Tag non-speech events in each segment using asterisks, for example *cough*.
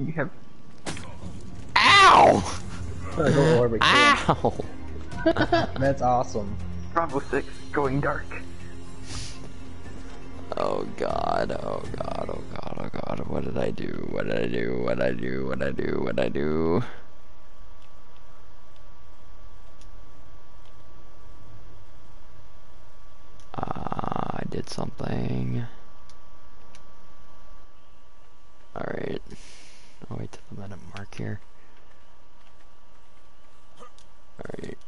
You have. Ow! Gonna go orbit kill. Ow! *laughs* That's awesome. Bravo 6 going dark. Oh god, oh god, oh god, oh god, what did I do? What did I do? What did I do? What did I do? What did I do? Uh, I did something. Alright. I'll wait till the minute mark here. Alright.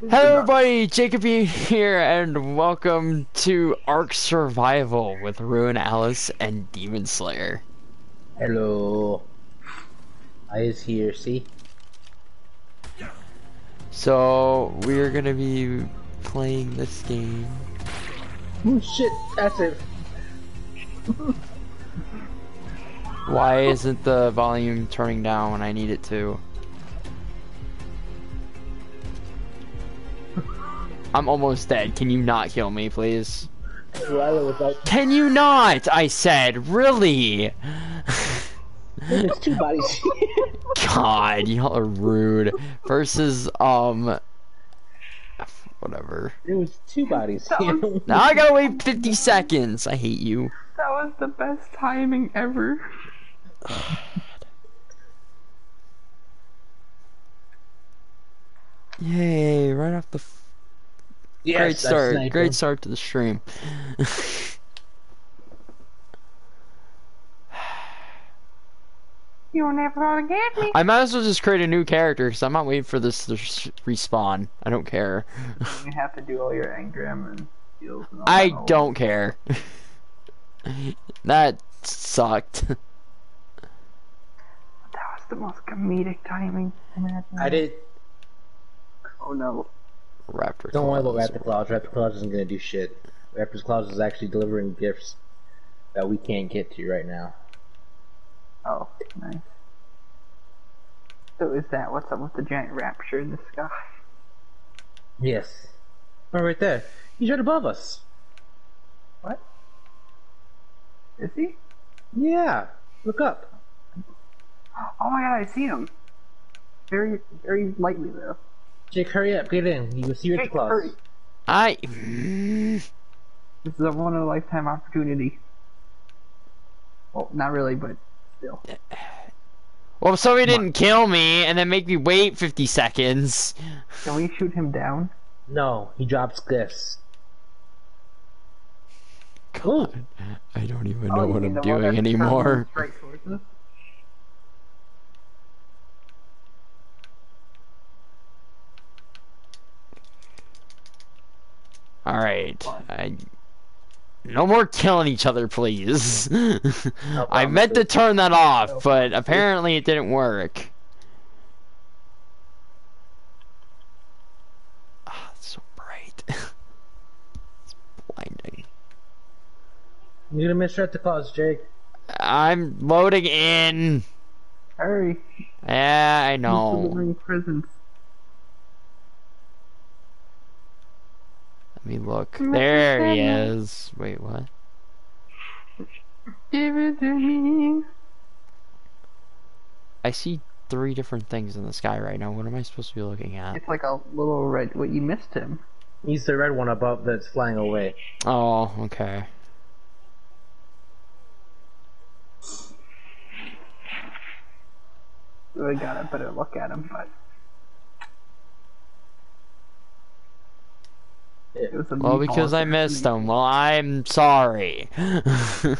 Hello everybody, Jacob here, and welcome to Ark Survival with Ruen Allis and Demon Slayer. Hello. I is here, see? So, we're gonna be playing this game. Oh shit, that's it. *laughs* Why isn't the volume turning down when I need it to? I'm almost dead. Can you not kill me, please? Can you not? I said, really? There's two bodies *laughs* God, y'all are rude. Versus, um, whatever. It was two bodies here. Now I gotta wait 50 seconds. I hate you. That was the best timing ever. *sighs* Yay, right off the f- yes, great start. Great start to the stream. *sighs* You're never gonna get me. I might as well just create a new character because I'm not waiting for this to respawn. I don't care. You *laughs* have to do all your engram and skills and all I don't care. *laughs* that sucked. *laughs* That was the most comedic timing. imaginable. I did. Oh no. Raptor. Don't worry about. Raptor Claus. Raptor Claus isn't gonna do shit. Raptor Claus is actually delivering gifts that we can't get to right now. Oh, nice. So is that what's up with the giant rapture in the sky? Yes. Oh, right there. He's right above us. What? Is he? Yeah. Look up. Oh my god, I see him. Very, very lightly though. Jake, hurry up. Get in. You can see Raptor Jake, Claus. hurry. I. *laughs* This is a one in a lifetime opportunity. Well, not really, but still. Well, somebody didn't kill me and then make me wait 50 seconds. Can we shoot him down? No, he drops gifts. Ooh. I don't even Oh, know you what I'm doing that's anymore. Traveling straight towards us? Alright. I. No more killing each other, please. *laughs* I meant to turn that off, but apparently it didn't work. Ah, it's so bright. *laughs* it's blinding. You're gonna miss Raptor Claus, Jake. I'm loading in. Hurry! Yeah, I know. presents. Let me look. There he is. Wait, what? Give it to me. I see three different things in the sky right now. What am I supposed to be looking at? It's like a little red. What you missed him? He's the red one above that's flying away. Oh, okay. I got a better look at him, but it was a Well, because I missed them. Well, I'm sorry. *laughs*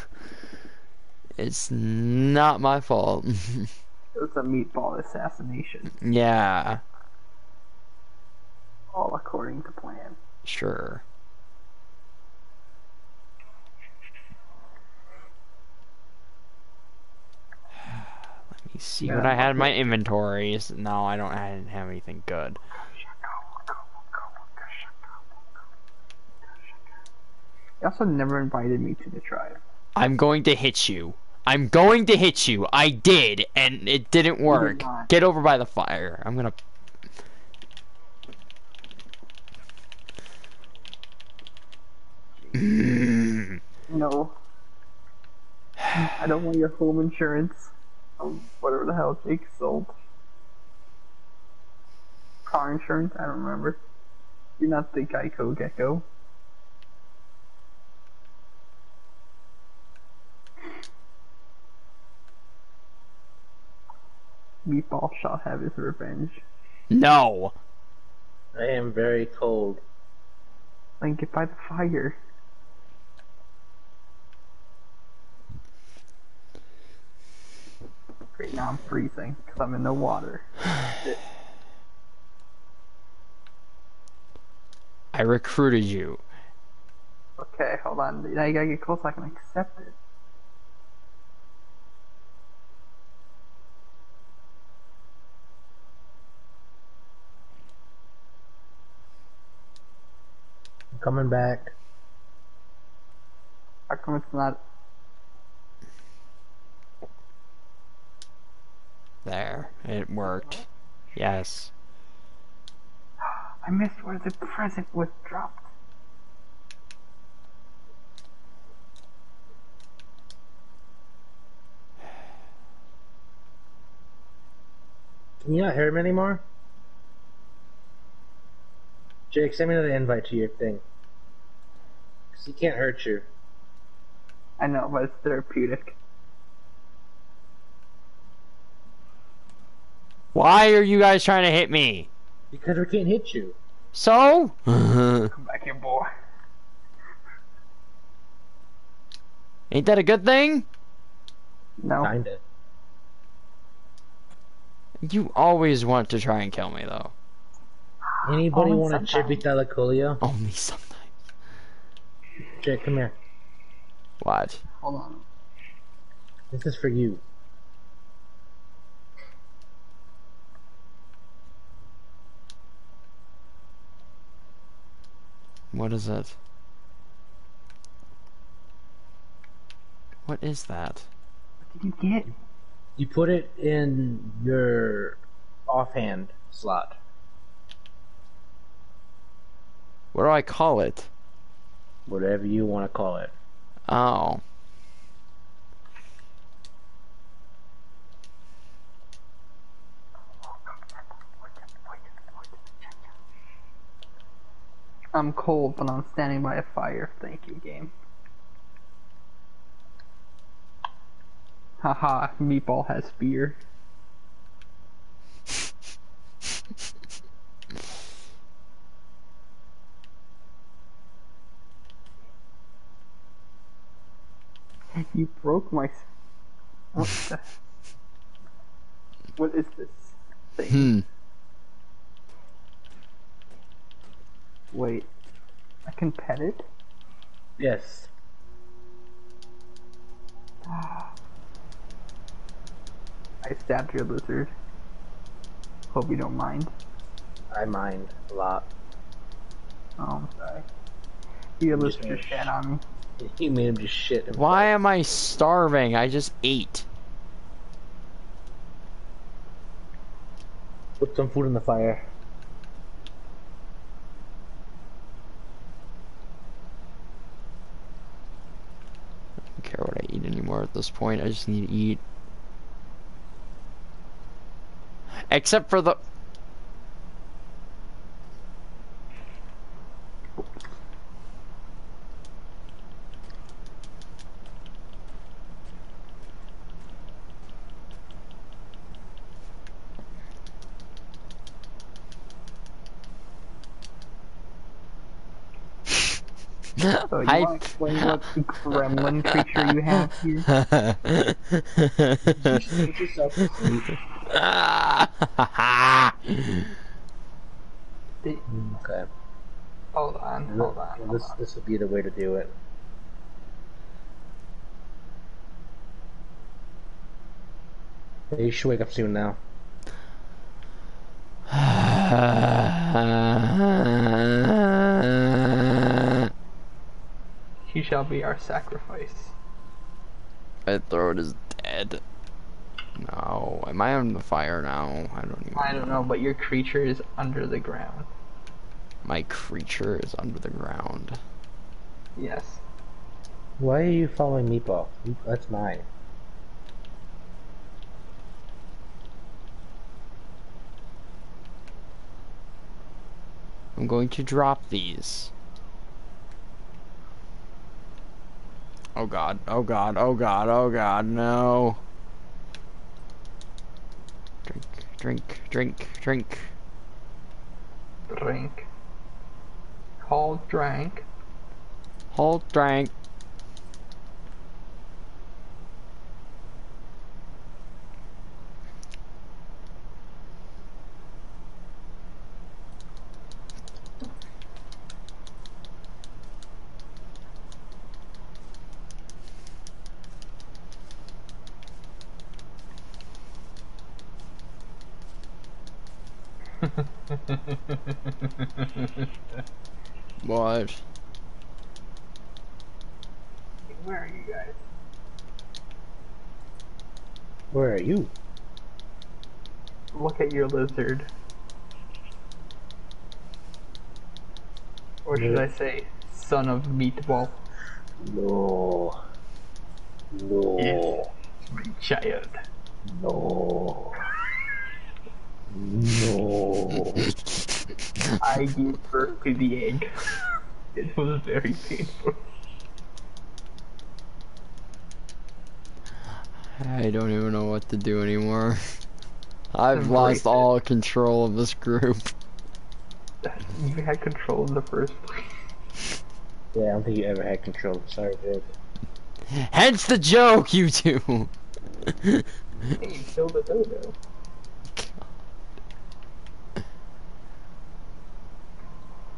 it's not my fault. It was a meatball assassination, yeah, all according to plan. sure. *sighs* Let me see Yeah, what I had in my inventories. No, I don't. I didn't have anything good. He also never invited me to the tribe. I'm going to hit you. I'm going to hit you. I did, and it didn't work. not. Get over by the fire. I'm gonna. No. I don't want your home insurance. Um, whatever the hell Jake sold. Car insurance, I don't remember. You're not the Geico Gecko. Meatball shall have his revenge. No. I am very cold. Then get by the fire. Right now I'm freezing because I'm in the water. *sighs* I recruited you. Okay, hold on. Now you gotta get close so I can accept it. Coming back. How come it's not? There. It worked. Yes. I missed where the present was dropped. Can you not hear him anymore? Jake, send me another invite to your thing. Cause he can't hurt you. I know, but it's therapeutic. Why are you guys trying to hit me? Because we can't hit you. So? *laughs* Come back here, boy. Ain't that a good thing? No. Kinda. You always want to try and kill me, though. Anybody Only want a sometimes. chippy telecolio? Only sometimes. Jake, come here. What? Hold on. This is for you. What is it? What is that? What did you get? You put it in your offhand slot. What do I call it? Whatever you want to call it. Oh. I'm cold, but I'm standing by a fire. Thank you, game. Haha, Meatball has beer. You broke my. What the? What is this thing? Hmm. Wait, I can pet it? Yes. *sighs* I stabbed your lizard. Hope you don't mind. I mind a lot. Oh, I'm sorry. Your Just lizard just sh- shat on me. *laughs* You made him just shit. himself. Why am I starving? I just ate. Put some food in the fire. I don't care what I eat anymore at this point. I just need to eat. Except for the. So you want I. to explain what gremlin creature you have here? Put yourself to sleep. Okay. Hold on, hold on. Hold This on. this would be the way to do it. Hey, you should wake up soon now. He shall be our sacrifice. My throat is dead. No, am I on the fire now? I don't even. I don't know, but your creature is under the ground. My creature is under the ground. Yes. Why are you following Meatball? That's mine. I'm going to drop these. Oh god, oh god, oh god, oh god, no. Drink, drink, drink, drink. Drink. Called drank. Hold drank. What? Where are you guys? Where are you? Look at your lizard. Or should Yeah. I say, son of meatball? No. No. Yes. My child. No. No. *laughs* I give birth to the egg. It was very painful. I don't even know what to do anymore. I've Embrace lost it. all control of this group. You had control in the first place. yeah, I don't think you ever had control. Sorry, dude. Hence the joke, you two. Hey, you killed a dodo.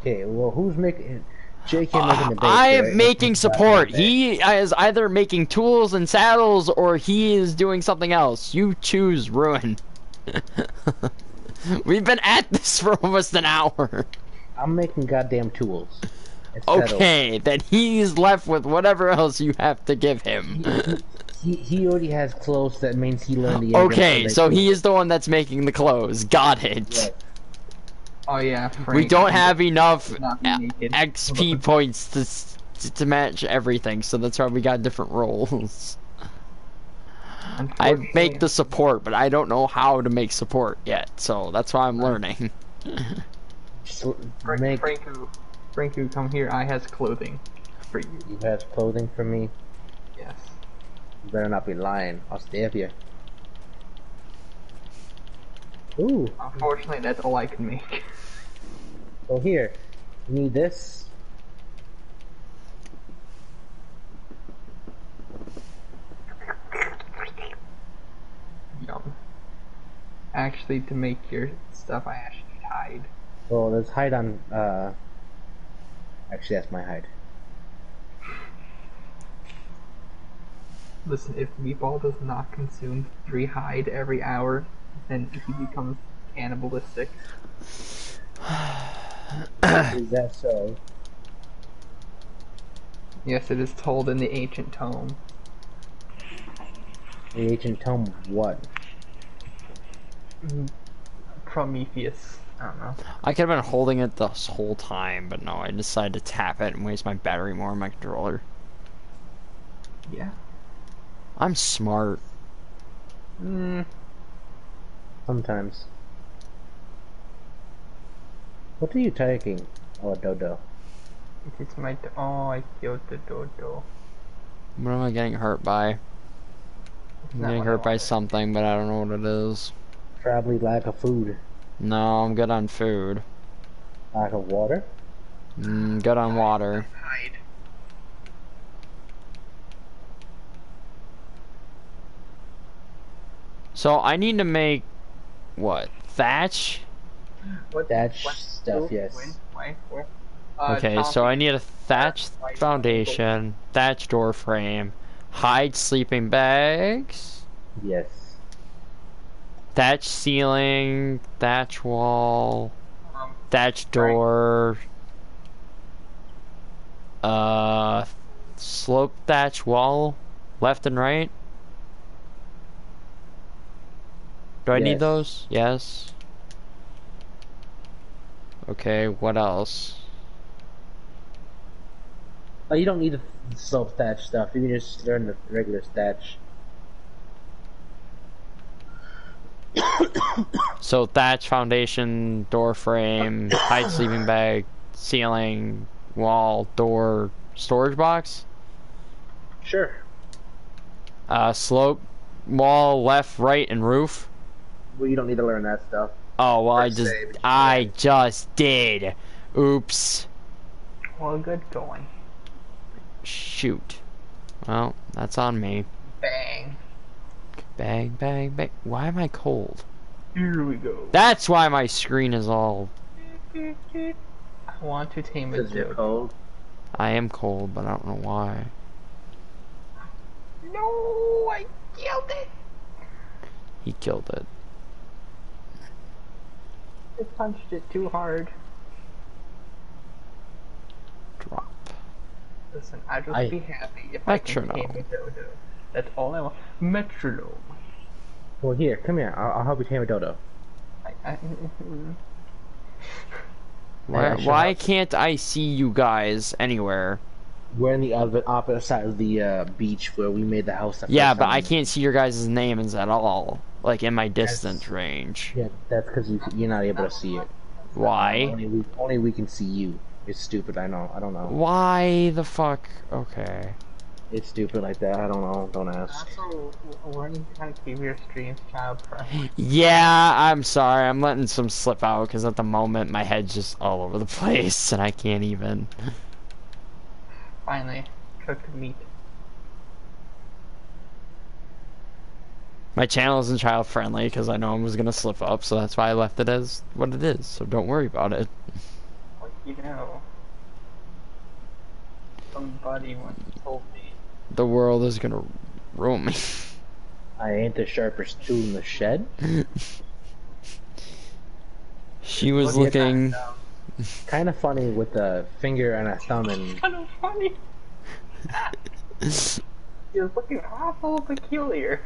Okay, well, who's making? Jake uh, making the base. I right? am making support. He is either making tools and saddles or he is doing something else. You choose, Ruen. *laughs* We've been at this for almost an hour. I'm making goddamn tools. It's settled. Okay, then he's left with whatever else you have to give him. He, he already has clothes. That means he learned the. Okay, so he is the one that's making the clothes. Got it. Yes. Oh yeah, Frank. We don't have enough not be naked. XP points to to match everything, so that's why we got different roles. I make the support, but I don't know how to make support yet, so that's why I'm learning. Just *laughs* Frank, make. Franku, Franku, come here. I has clothing for you. You have clothing for me. Yes. You better not be lying. I'll stab you. Ooh. Unfortunately, that's all I can make. So here, you need this. Yum. Actually, to make your stuff, I actually need hide. Well, there's hide on. uh... Actually, that's my hide. Listen, if Meatball does not consume three hide every hour, then he becomes cannibalistic. Is that so? Yes, it is told in the ancient tome. The ancient tome what? Mm, Prometheus. I don't know. I could have been holding it this whole time, but no, I decided to tap it and waste my battery more on my controller. Yeah. I'm smart. Mm, Sometimes. What are you taking? Oh, dodo. it is my. Oh, I killed the dodo. What am I getting hurt by? It's I'm getting hurt by something, but I don't know what it is. Probably lack of food. No, I'm good on food. Lack of water. Mm, good on water. Hide. So I need to make what thatch? What? Thatch what, stuff, who, yes. When? Why? Where? Uh, Okay, Tom, so I need a thatch White foundation, thatch door frame, hide sleeping bags, Yes. thatch ceiling, thatch wall, um, thatch door, uh, slope thatch wall, left and right. Do I need those? Yes. Okay, what else? Oh, you don't need a self thatch stuff. You can just learn the regular thatch. *coughs* So thatch, foundation, door frame, hide *coughs* sleeping bag, ceiling, wall, door, storage box, Sure. uh, slope, wall, left, right, and roof. Well, you don't need to learn that stuff. Oh well, I just se, but you I just did. Oops. Well, good going. Shoot. Well, that's on me. Bang. Bang, bang, bang. Why am I cold? Here we go. That's why my screen is all. I want to tame a Because you're cold. I am cold, but I don't know why. No, I killed it. He killed it. I punched it too hard. Drop. Listen, I'd just I- be happy if I can Metronome. tame a dodo. That's all I want. Metronome. Well, here, come here. I'll, I'll help you tame a dodo. I, I, *laughs* Why, why can't I see you guys anywhere? We're in the other opposite side of the uh, beach where we made the house. the Yeah, but I can't see your guys' names at all. Like in my distance range. Yeah, that's because you, you're not able to see it. Why? Only we, only we can see you. It's stupid. I know. I don't know. Why the fuck? Okay. It's stupid like that. I don't know. Don't ask. also, we're trying to keep your streams child friendly. Yeah, I'm sorry. I'm letting some slip out because at the moment my head's just all over the *laughs* place and I can't even. Finally, cooked meat. My channel isn't child friendly because I know I was gonna slip up, so that's why I left it as what it is. So don't worry about it. What you know? Somebody once told me. The world is gonna ruin me. I ain't the sharpest tool in the shed. *laughs* she was Look looking. Kind of um, funny with a finger and a thumb and *laughs* Kind of funny. *laughs* He was looking awful peculiar.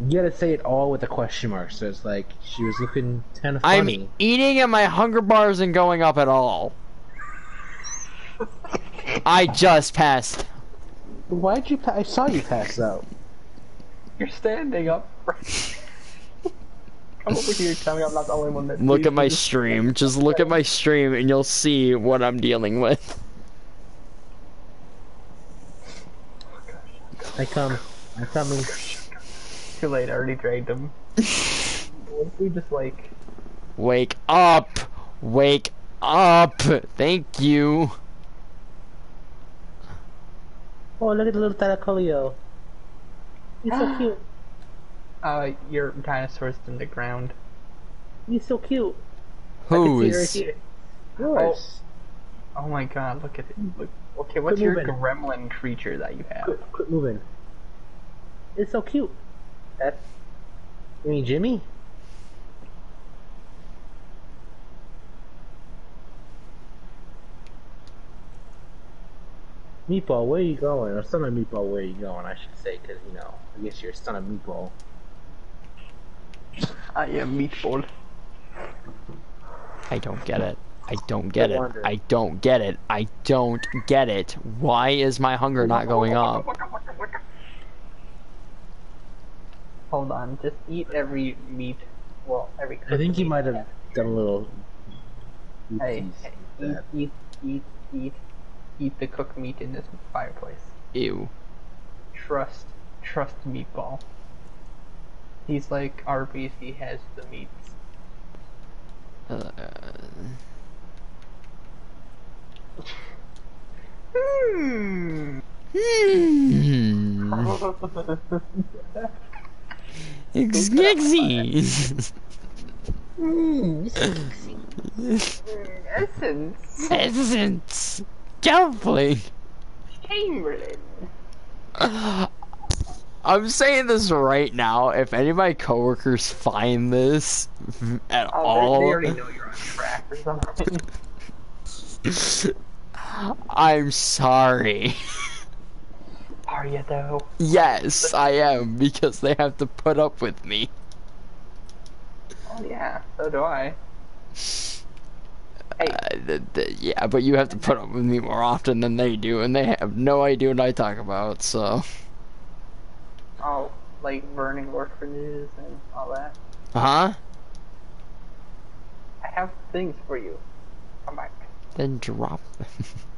You gotta say it all with a question mark. So it's like she was looking kind of funny. I'm eating and my hunger bar isn't going up at all. I just passed. Why'd you? Pa- I saw you pass out. You're standing up. *laughs* Come over here, tell me I'm not the only one that. Look at my stream. Just look at my stream and you'll see what I'm dealing with. I come. I'm coming. Too late, I already dragged him. what if we just like. Wake up! Wake up! Thank you. Oh, look at the little Taracolio. He's so cute. *gasps* Uh, your dinosaur's in the ground. He's so cute. Who I can see is? it right here. Yours. Oh my god, look at it. Look. Okay, what's Quit your moving. gremlin creature that you have? Quit, quit moving. It's so cute. That's. You mean Jimmy? Meatball, where are you going? Or son of Meatball, where are you going? I should say, because you know, I guess you're a son of Meatball. I am meatball. I don't get it. I don't get it. wonder. I don't get it. I don't get it. Why is my hunger not going up? Hold on, just eat every meat. Well, every. I think he cooked might have done a little. Hey, hey, eat, eat, eat, eat, eat the cooked meat in this fireplace. Ew. Trust, trust Meatball. He's like Arby's. He has the meats. Uh, Hmm. hmm. Xgixy. Essence. Essence. Gelfling. Chamberlain. I'm saying this right now. If any of my coworkers find this at Oh, all, they, they already know you're on track or something. *laughs* I'm sorry. Are you though? yes, I am because they have to put up with me. Oh yeah, so do I. Hey. Uh, th- th- yeah, but you have to put up with me more often than they do, and they have no idea what I talk about. So, Oh, like burning orphanages and all that. Uh huh? I have things for you. Come back. Then drop them. *laughs*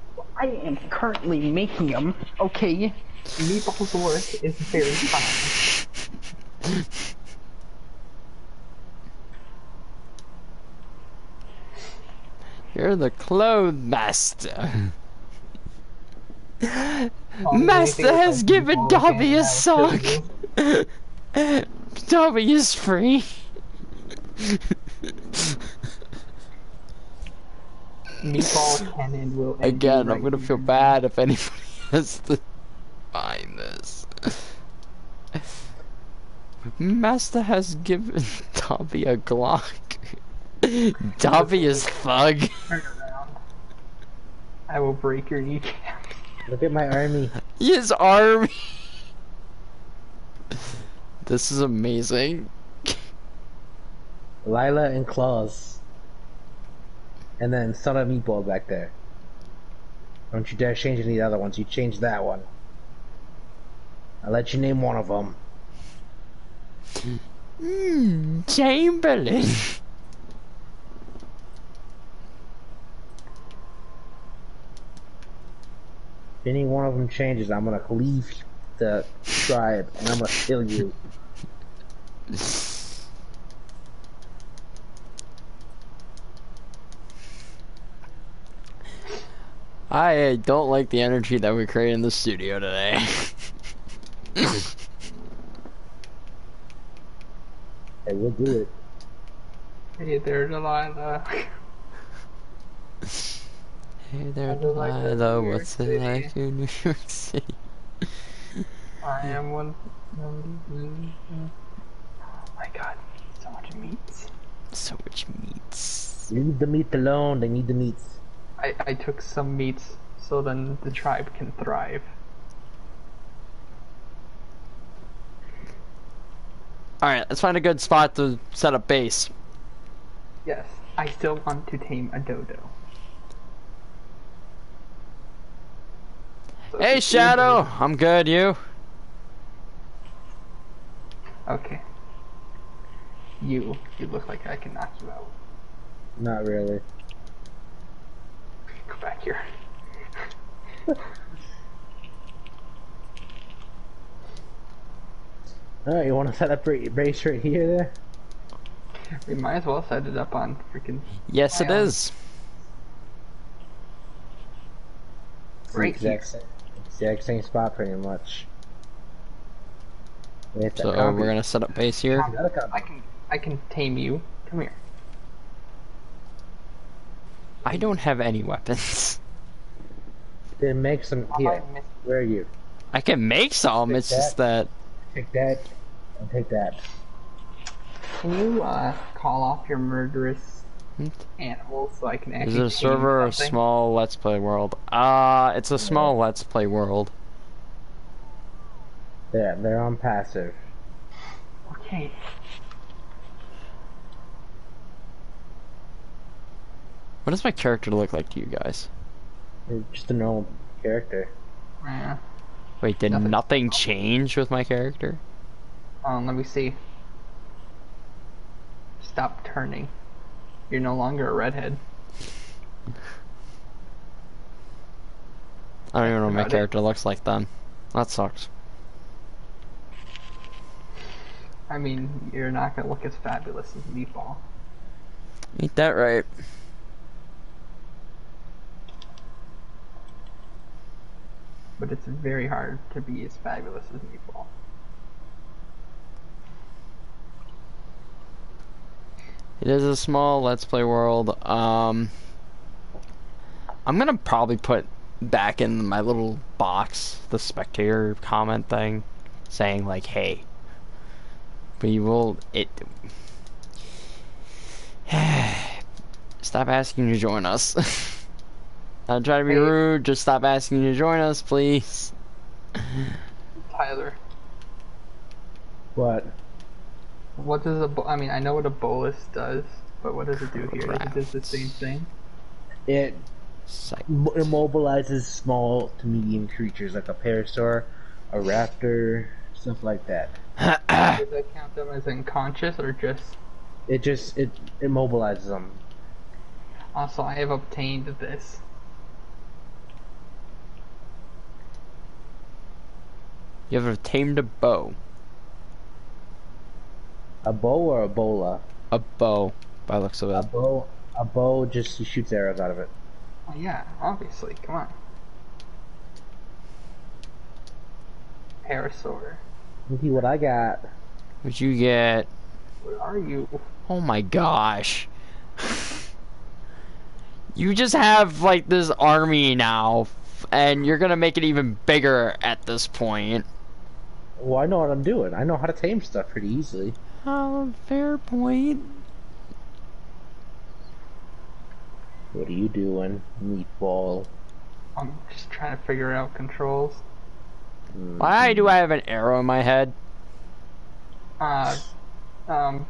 I am currently making them. Okay. Meatball's work is very fine. You're the clothes master. Master has given meatballs Dobby a sock. I'll *laughs* Dobby is free. Meatball cannon *laughs* will end Again, you I'm gonna feel bad if anybody *laughs* has to find this. Master has given *laughs* Dobby a Glock. Dobby is thug. I will break your kneecap. Look at my army. His army. This is amazing. Lila and Claus. And then Son of Meatball back there. Don't you dare change any of the other ones. You change that one. I'll let you name one of them. Hmm, Chamberlain. If any one of them changes, I'm gonna leave the tribe and I'm gonna kill you. *laughs* I don't like the energy that we create in the studio today. *laughs* Hey, we'll do it. Hey there, Delilah. Uh, *laughs* hey there, I don't like that Delilah. Uh, what's it City. like in New York City? *laughs* I am one. Oh my god, so much meat. So much meat. Leave the meat alone. They need the meats. I, I took some meats so then the tribe can thrive. Alright, let's find a good spot to set up base. Yes, I still want to tame a dodo. So Hey, if Shadow! I'm good, you? you- Okay. You, you look like I can knock you out. Not really. Go back here. *laughs* Alright, you wanna set up your base right here there? We might as well set it up on freaking Yes, it Why on- is. It's the Right exact same, exact same spot pretty much. We so, we're gonna set up base here. I can I can tame you. Come here. I don't have any weapons. *laughs* Then make some here. I Where are you? I can make some, Take it's just that. Take that and take that. Can you uh, call off your murderous Hmm? animals so I can actually Is it a server or a small Let's Play world? Uh, it's a small Let's Play world. There, they're on passive. Okay. What does my character look like to you guys? Just a normal character. Yeah. Wait, did Nothing. nothing change with my character? Um, let me see. Stop turning. You're no longer a redhead. I don't even know what my about it. character looks like then. That sucks. I mean, you're not gonna look as fabulous as Meatball. Ain't that right? But it's very hard to be as fabulous as Meatball. It is a small Let's Play world. Um, I'm gonna probably put back in my little box the spectator comment thing, saying like, "Hey, we will it." *sighs* stop asking to join us. *laughs* I'm trying to be Hey. rude. Just stop asking you to join us, please. Tyler, What? what does a bo- I mean, I know what a bolus does, but what does it do here? Does it does the same thing? It Psych. immobilizes small to medium creatures like a parasaur, a raptor, stuff like that. *coughs* Does that count them as unconscious or just? It just it immobilizes them. Also, I have obtained this. You ever tamed a bow? A bow or a bola? A bow, by the looks of A bow. A bow just shoots arrows out of it. Oh, yeah, obviously. Come on. Parasaur. Look what I got. What'd you get? Where are you? Oh my gosh. *laughs* You just have like this army now, and you're gonna make it even bigger at this point. Well, I know what I'm doing. I know how to tame stuff pretty easily. Oh, fair point. What are you doing, meatball? I'm just trying to figure out controls. Mm. Why do I have an arrow in my head? Uh, um,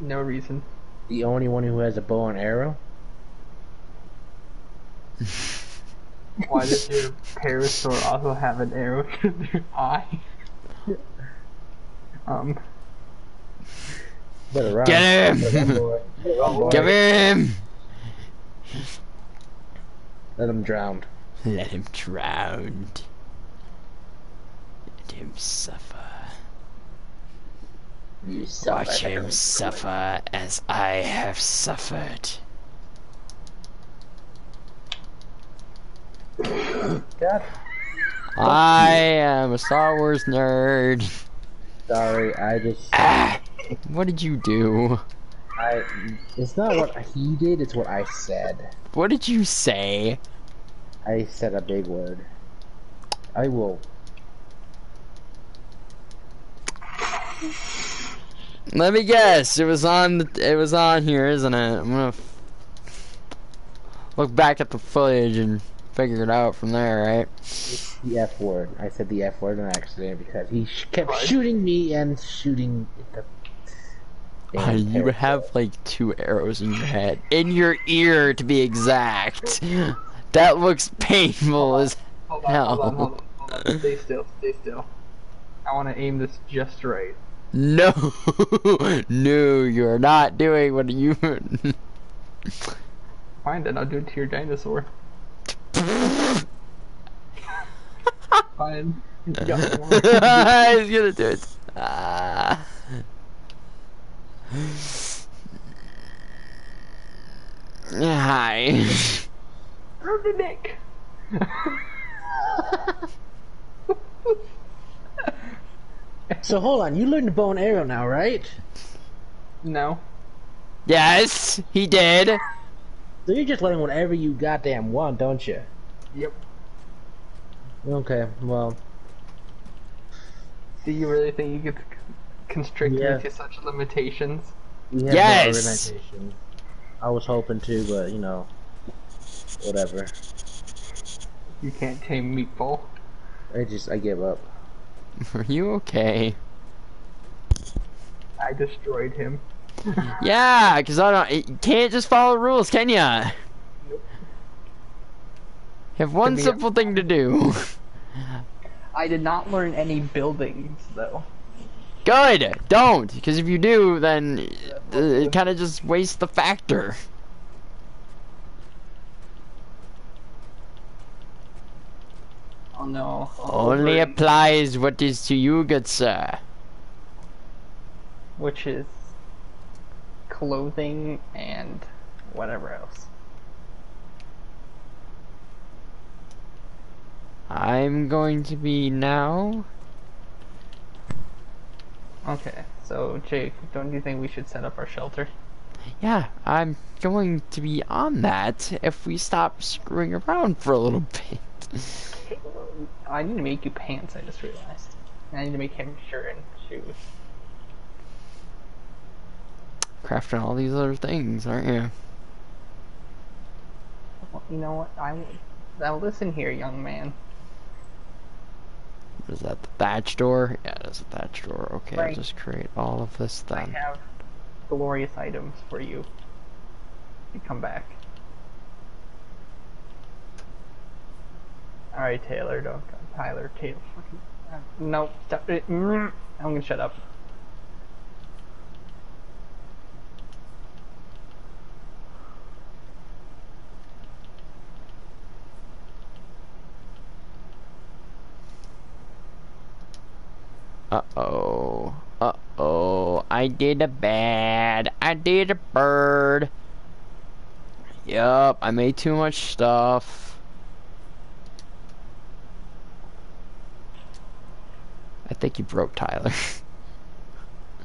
no reason. The only one who has a bow and arrow? Why does your parasaur also have an arrow to their eye? Um, Better run. Get him! Better run, boy. Better run, boy. Get him! Let him drown. Let him drown. Let him suffer. You Watch him suffer as I have suffered. God. I am a Star Wars nerd. Sorry, I just Ah! *sighs* What did you do? I it's not what he did, it's what I said. What did you say? I said a big word. I will Let me guess. It was on. The, it was on here, isn't it? I'm gonna f- look back at the footage and figure it out from there, right? the F word. I said the F word on accident because he sh- kept What? shooting me and shooting the. Uh, you have like two arrows in your head, in your ear to be exact. That looks painful as hold on, hell. hold on, hold on, hold on. Stay still, stay still. I want to aim this just right. No, *laughs* no, you're not doing what you. *laughs* Fine, then I'll do it to your dinosaur. Fine. Got *laughs* one. He's gonna do it. Ah. Hi. Through the neck. So hold on, you learned the bow and arrow now, right? no. Yes, he did. So you're just letting whatever you goddamn want, don't you? Yep. Okay, well, Do you really think you could c- constrict Yeah. me to such limitations? we Yes! no organization. I was hoping to, but you know, whatever. You can't tame Meatball. I just I give up. *laughs* Are you okay? I destroyed him. Yeah, because I don't. You can't just follow rules, can ya? You have one simple thing to do. I did not learn any buildings, though. Good. Don't, because if you do, then uh, it kind of just wastes the factor. Oh no. Only Learn- applies what is to you, good sir. Which is clothing and whatever else. I'm going to be now. Okay, so Jake, don't you think we should set up our shelter? Yeah, I'm going to be on that if we stop screwing around for a little *laughs* bit. I need to make you pants, I just realized. I need to make him shirt and shoes crafting all these other things, aren't you? Well, you know what? I now listen here, young man. Is that? The thatch door? Yeah, that's a thatch door. Okay, right. I'll just create all of this then. I have glorious items for you. You come back. All right, Taylor. Don't Taylor. Tyler. Taylor. Fucking. Uh, no. Stop. Mm, I'm gonna shut up. Uh-oh. Uh-oh. I did a bad. I did a bird. Yup, I made too much stuff. I think you broke Tyler. *laughs*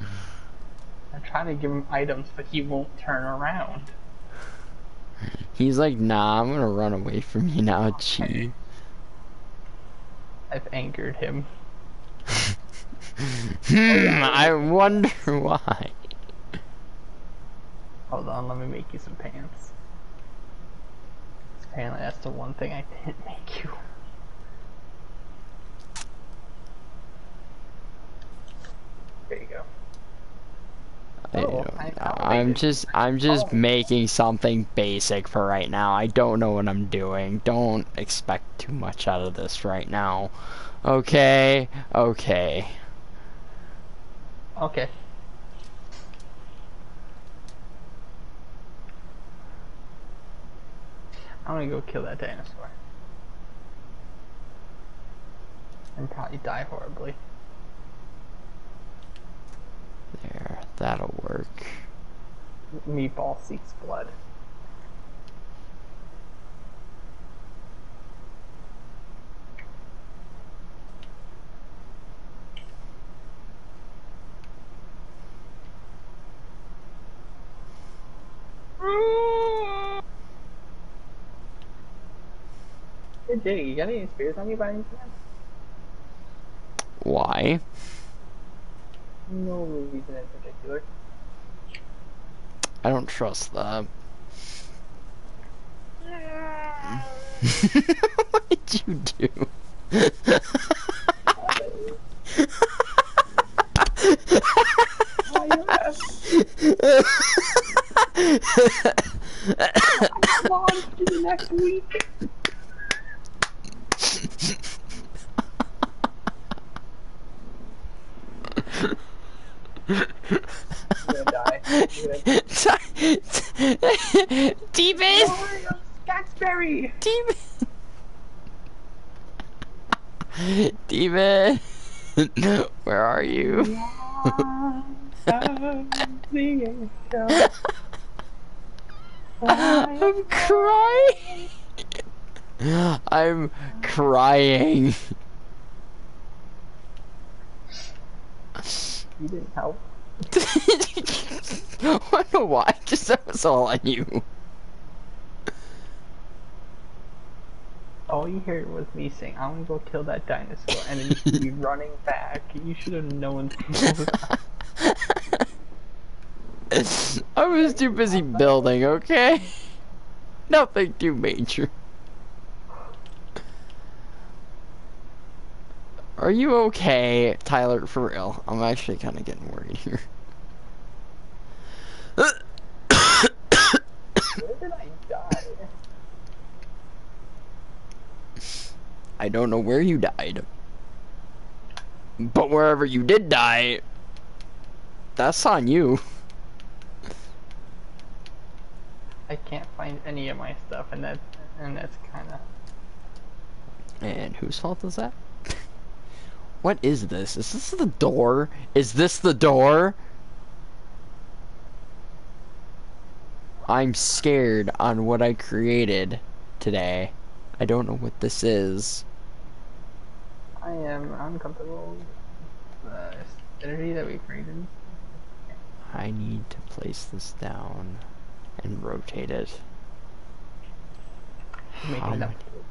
I'm trying to give him items, but he won't turn around. He's like, nah, I'm gonna run away from you now, Chi. I've angered him. *laughs* hmm, I wonder why. Hold on, let me make you some pants. Apparently that's the one thing I didn't make you. There you go. Oh, I I'm just I'm just Oh. making something basic for right now. I don't know what I'm doing. Don't expect too much out of this right now. Okay, okay. Okay. I'm gonna go kill that dinosaur. And probably die horribly. There, that'll work. Meatball seeks blood. Hey Jay, you got any spears on you by any chance? Why? No reason in particular. I don't trust that. *laughs* what did you do? *laughs* *laughs* Come on to the next week. You're gonna die. You're gonna Demon! Mario Skaxberry! Demon! Demon! Where are you? I'm crying! I'm crying. You didn't help. *laughs* I don't know why, just that was all on you. All you heard was me saying, I'm gonna go kill that dinosaur, and then you should be *laughs* running back. You should have known. *laughs* I was too busy building, okay? Nothing too major. Are you okay, Tyler, for real? I'm actually kind of getting worried here. Where did I die? I don't know where you died. But wherever you did die, that's on you. I can't find any of my stuff, and that and that's kind of. And whose fault is that? What is this? Is this the door? Is this the door? I'm scared on what I created today. I don't know what this is. I am uncomfortable with the energy that we created. I need to place this down and rotate it. Make How food.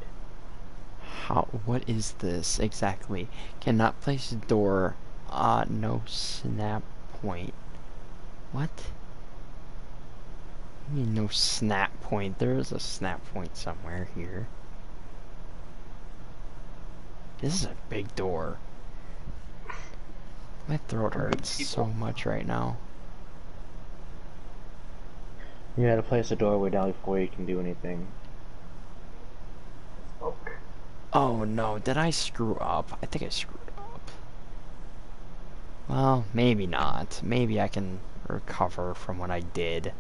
How? What is this exactly? Cannot place a door. Uh, no snap point. What? You mean no snap point? There is a snap point somewhere here. This is a big door. My throat hurts so much right now. You gotta place a doorway down before you can do anything. Smoke. Oh no, did I screw up? I think I screwed up. Well, maybe not. Maybe I can recover from what I did.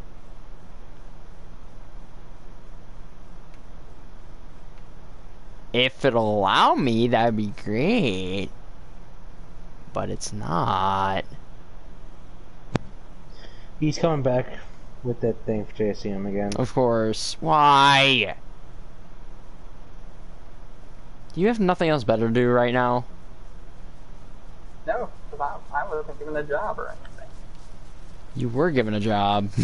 If it'll allow me, that'd be great. But it's not. He's coming back with that thing for JSCM again. Of course. Why? You have nothing else better to do right now? No, because I, I wasn't given a job or anything. You were given a job. *laughs*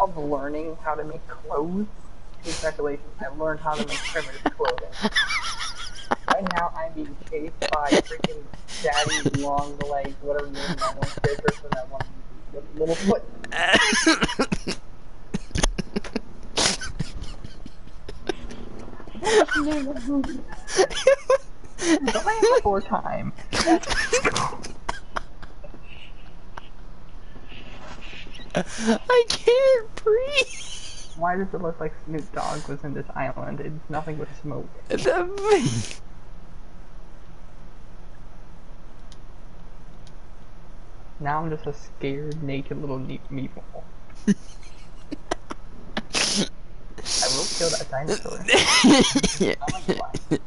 Of learning how to make clothes. Congratulations, I learned how to make primitive *laughs* clothing. right now, I'm being chased by freaking daddy long legs, whatever you name that one from that one. Littlefoot. *laughs* Land Before Time. I can't breathe. Why does it look like Snoop Dogg was in this island? It's nothing but smoke. Now I'm just a scared, naked little meatball. *laughs* I will kill that dinosaur. I'm gonna lie.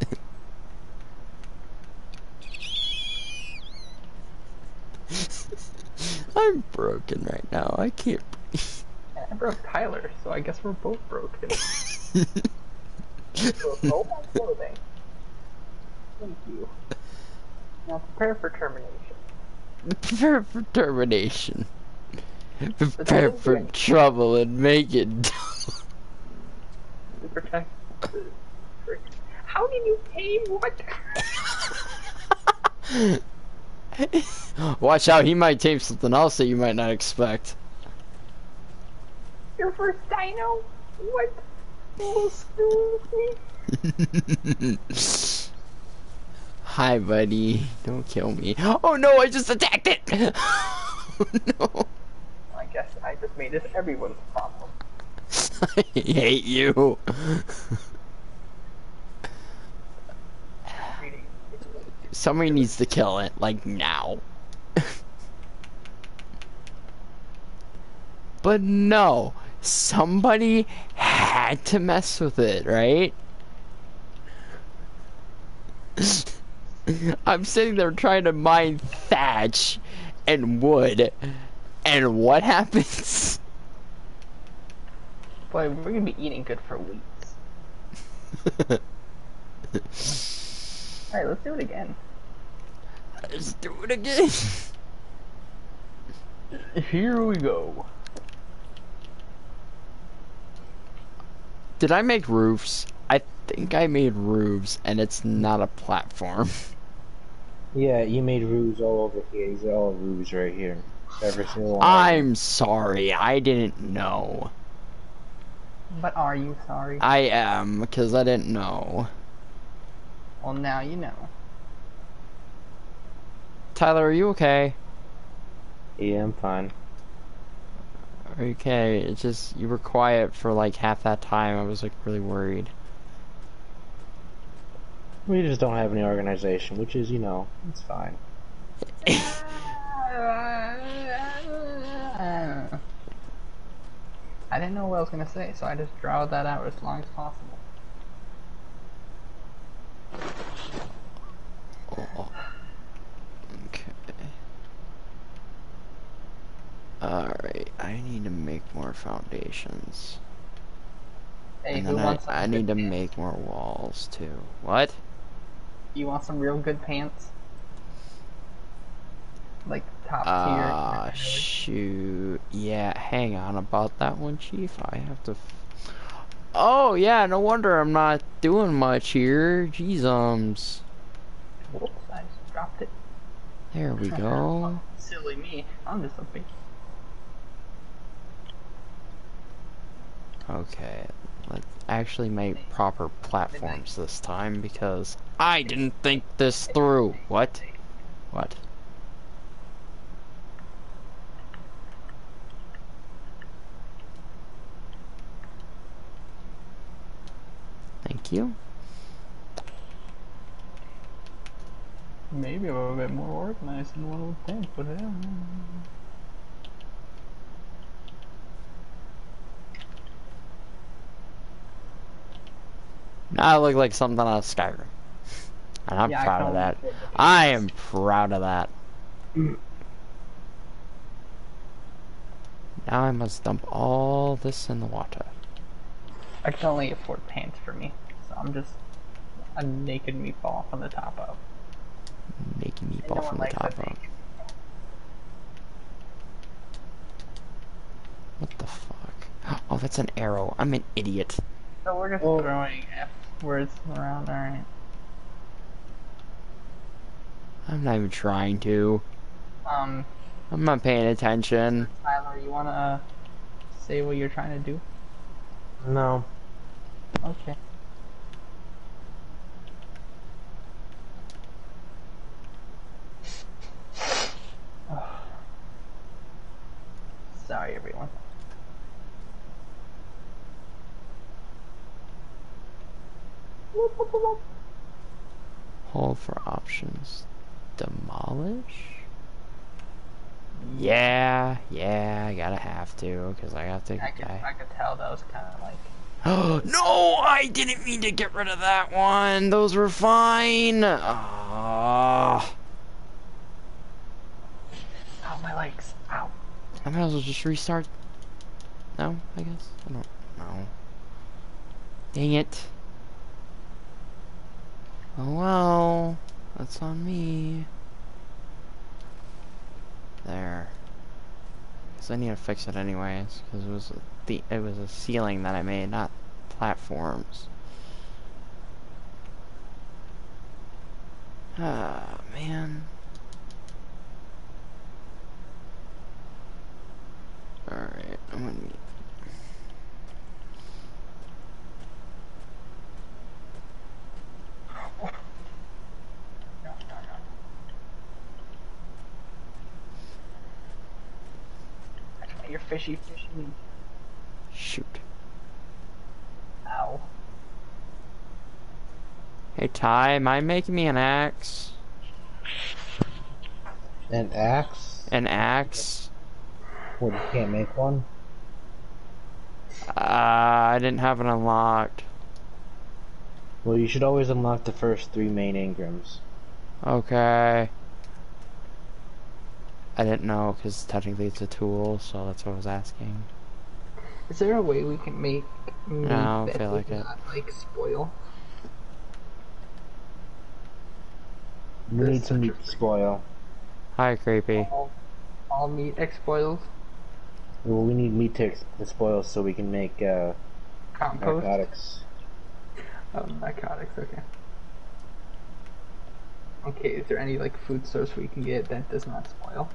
I'm broken right now. I can't breathe. I broke Tyler, so I guess we're both broken. *laughs* hold my clothing. Thank you. Now prepare for termination. Prepare for termination. Prepare for trouble and make it. *laughs* To protect. *laughs* How did you tame what? *laughs* Watch out, he might tame something else that you might not expect. Your first dino? What? *laughs* Hi, buddy. Don't kill me. Oh no, I just attacked it! oh no. I guess I just made this everyone's problem. I hate you. Somebody needs to kill it, like now. but no, somebody had to mess with it, right? I'm sitting there trying to mine thatch and wood, and what happens? Boy, we're gonna be eating good for weeks. *laughs* Alright, let's do it again. Let's do it again. *laughs* Here we go. Did I make roofs? I think I made roofs, and it's not a platform. *laughs* Yeah, you made roofs all over here. These are all roofs right here. Every single one. I'm sorry, I didn't know. But are you sorry? I am, because I didn't know. Well, now you know. Tyler, are you okay? Yeah, I'm fine. Okay, it's just, you were quiet for like half that time, I was like really worried. We just don't have any organization, which is, you know, it's fine. *laughs* *laughs* *laughs* I didn't know what I was gonna say, so I just drawed that out as long as possible. Oh. Okay. Alright, I need to make more foundations. Hey, And then I, wants some I need to pants? make more walls too. What? You want some real good pants? Like top Ah, tier. shoot. Yeah, hang on about that one, Chief. I have to. F oh, yeah, no wonder I'm not doing much here. Jeez, ums. Whoops, I just dropped it. There we *laughs* go. Silly me. I'm just a big. Okay, let's actually make proper platforms this time because I didn't think this through. What? What? Thank you. maybe a little bit more organized than one would think, but yeah. Now I look like something out of Skyrim. *laughs* And I'm Yeah, proud of that. I am proud of that. *clears throat* Now I must dump all this in the water. I can only afford pants for me, I'm just a naked meatball from the top up. Making And meatball no one from the top up. naked meatball. What the fuck? *gasps* Oh, that's an arrow. I'm an idiot. So we're just Oh. throwing F words around, alright. I'm not even trying to. Um, I'm not paying attention. Tyler, you wanna uh, say what you're trying to do? No. Okay. Sorry, everyone. Hold for options. Demolish? Yeah, yeah, I gotta have to, because I got to. I could, I- I could tell that was kind of like. Oh *gasps* no, I didn't mean to get rid of that one. Those were fine. Ah, Ow, my legs. I might as well just restart. No, I guess I don't know. Dang it. Oh well, that's on me. There. Cause I need to fix it anyways, cause it was the it was a ceiling that I made, not platforms. Ah man. Alright, I'm gonna need. You're fishy, fishy. shoot. Ow. Hey Ty, mind making me an axe? An axe? An axe? What, you can't make one? Uh, I didn't have it unlocked. Well, you should always unlock the first three main Engrams. Okay. I didn't know because technically it's a tool, so that's what I was asking. Is there a way we can make meat No, I don't that feel does like it. not, like spoil? We need some meat to spoil. Hi, creepy. All, all meat exploils. Well, we need meat to, ex- to spoil so we can make uh, Compost. narcotics. Oh, narcotics. Okay. Okay. Is there any like food source we can get that does not spoil?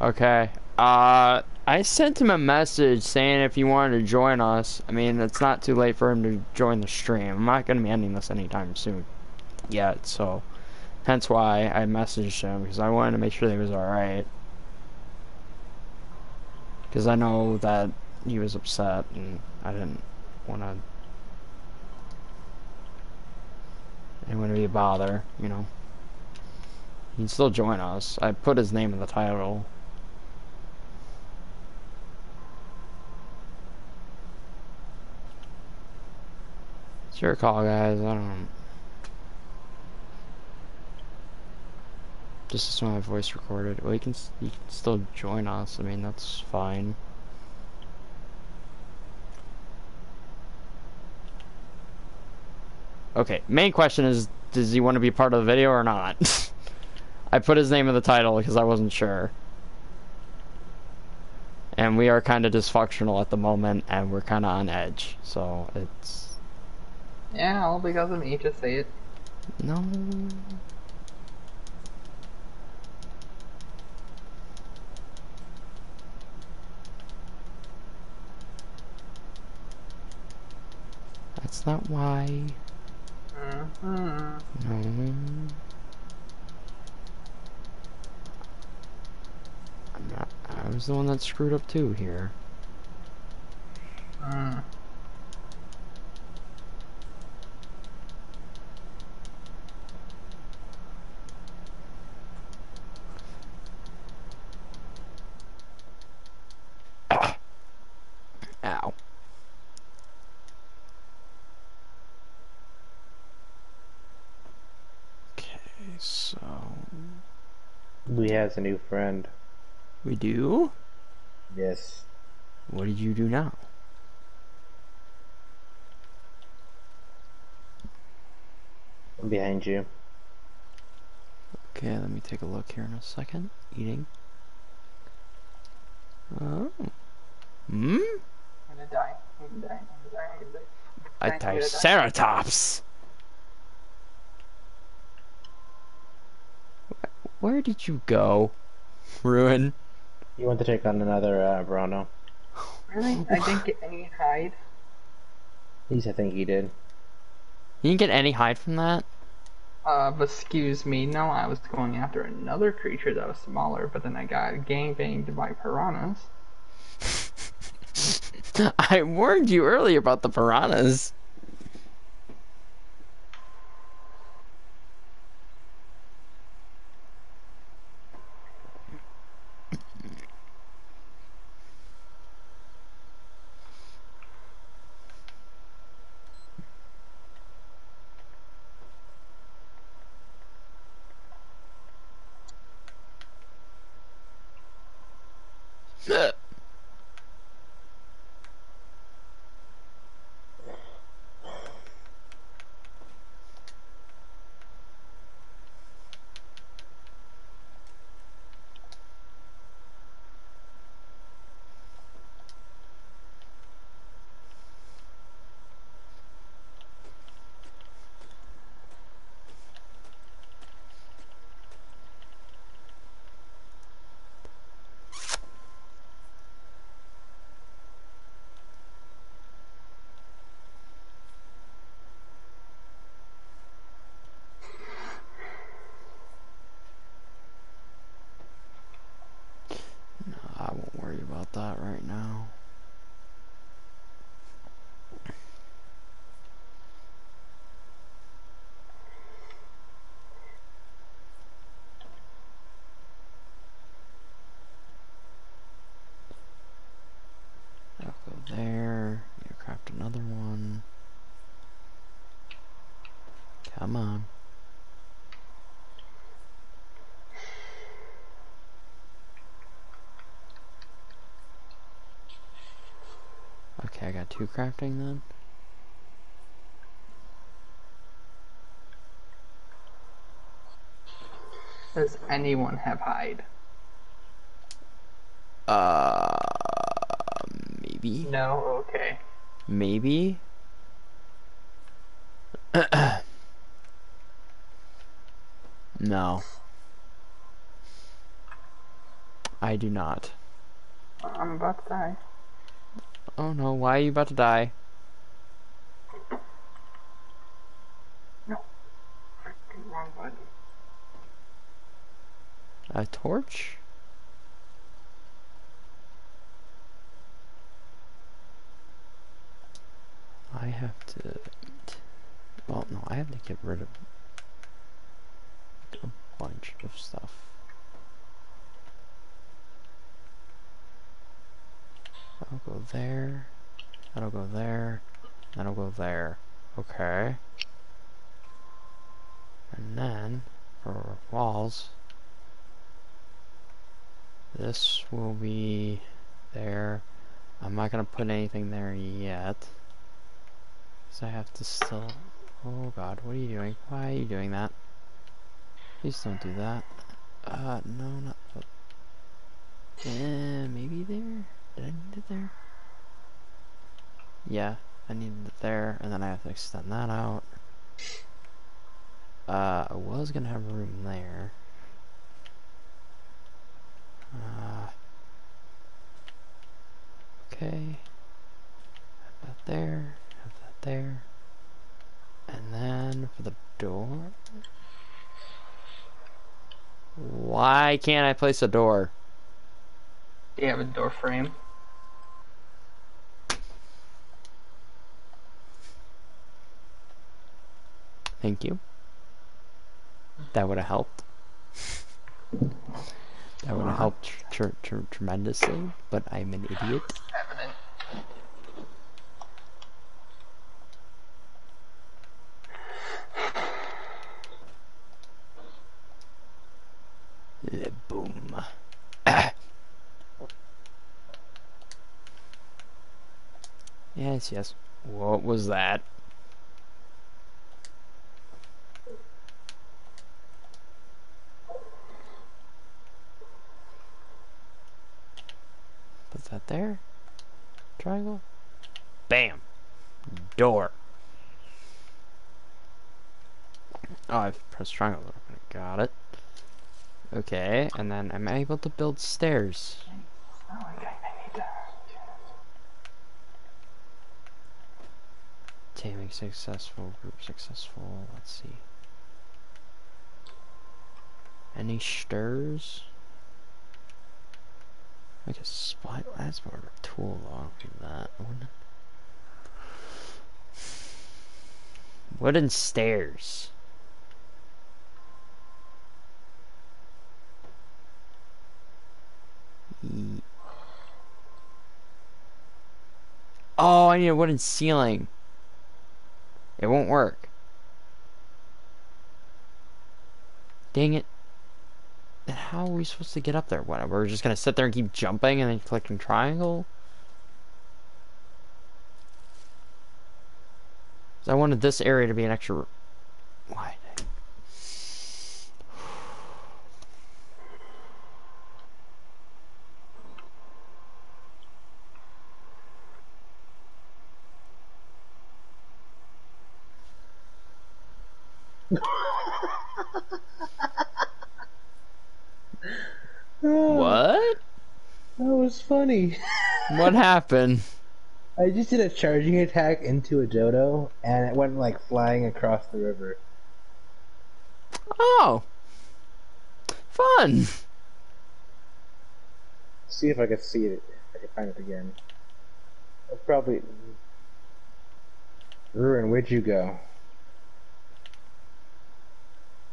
Okay. Uh, I sent him a message saying if he wanted to join us. I mean, it's not too late for him to join the stream. I'm not gonna be ending this anytime soon, yet. So, hence why I messaged him because I wanted to make sure he was all right. Because I know that he was upset, and I didn't want to. I didn't want to be a bother, you know. He can still join us. I put his name in the title. It's your call, guys. I don't. Just as my voice recorded. Well, you can you can still join us. I mean, that's fine. Okay, main question is, does he want to be part of the video or not? *laughs* I put his name in the title because I wasn't sure. And we are kind of dysfunctional at the moment, and we're kind of on edge. So it's Yeah, all because of me. Just say it. no. That's not why. No. Not, i was the one that screwed up too here. Uh. *coughs* Ow. We has a new friend. we do. Yes. What did you do now? I'm behind you. Okay, let me take a look here in a second. Eating. Oh. Hmm? I'm gonna die. I'm gonna die. I'm gonna die. I'm gonna die. A I'm gonna die. Triceratops! Where did you go? Ruen. You want to take on another uh, Bruno? Really? I didn't get any hide. At least I think he did. You didn't get any hide from that? Uh, but excuse me, no, I was going after another creature that was smaller, but then I got gangbanged by piranhas. *laughs* I warned you earlier about the piranhas. Two crafting then. Does anyone have hide? Uh, maybe. No? Okay. Maybe. *clears throat* no. I do not. I'm about to die. Oh no, why are you about to die? Freaking wrong button. A torch? I have to. Well, no, I have to get rid of a bunch of stuff. That'll go there. That'll go there. That'll go there. Okay. And then, for walls, this will be there. I'm not gonna put anything there yet. Cause I have to still. Oh god, what are you doing? Why are you doing that? Please don't do that. Uh, no, not. Eh, maybe there? Did I need it there? Yeah, I needed it there, and then I have to extend that out. Uh, I was gonna have room there. Uh, okay. Have that there. Have that there. And then for the door. Why can't I place a door? Do you have a door frame? Thank you. That would have helped. that would have helped tr tr tremendously, but I'm an idiot. Eh, boom. *coughs* Yes, yes. What was that? There. Triangle. Bam. Door. Oh, I've pressed triangle. Got it. Okay, and then I'm able to build stairs. Oh, okay, I need that. Taming successful, group successful. Let's see. Any stirs? Like a spot. That's more of a tool though than that one. Wooden stairs. Oh, I need a wooden ceiling. It won't work. Dang it. How are we supposed to get up there? What, we're just gonna sit there and keep jumping and then clicking triangle? I wanted this area to be an extra... What? That was funny. What *laughs* happened? I just did a charging attack into a dodo, and it went like flying across the river. Oh. Fun. See if I can see it. If I can find it again. It's probably. Ruen, where'd you go?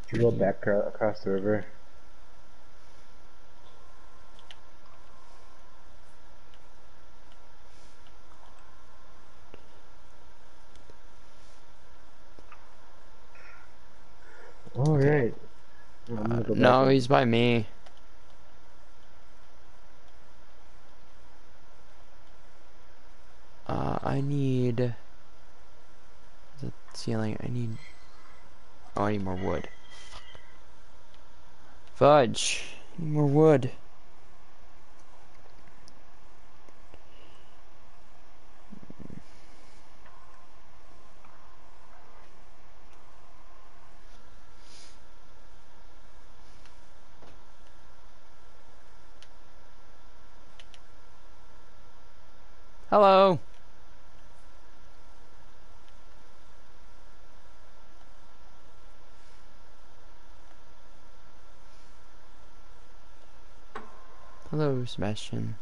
Did you go back across the river? All right. I'm gonna go back No, he's by me. Uh, I need the ceiling. I need. Oh, I need more wood. Fudge. Need more wood. Hello. Hello, Sebastian.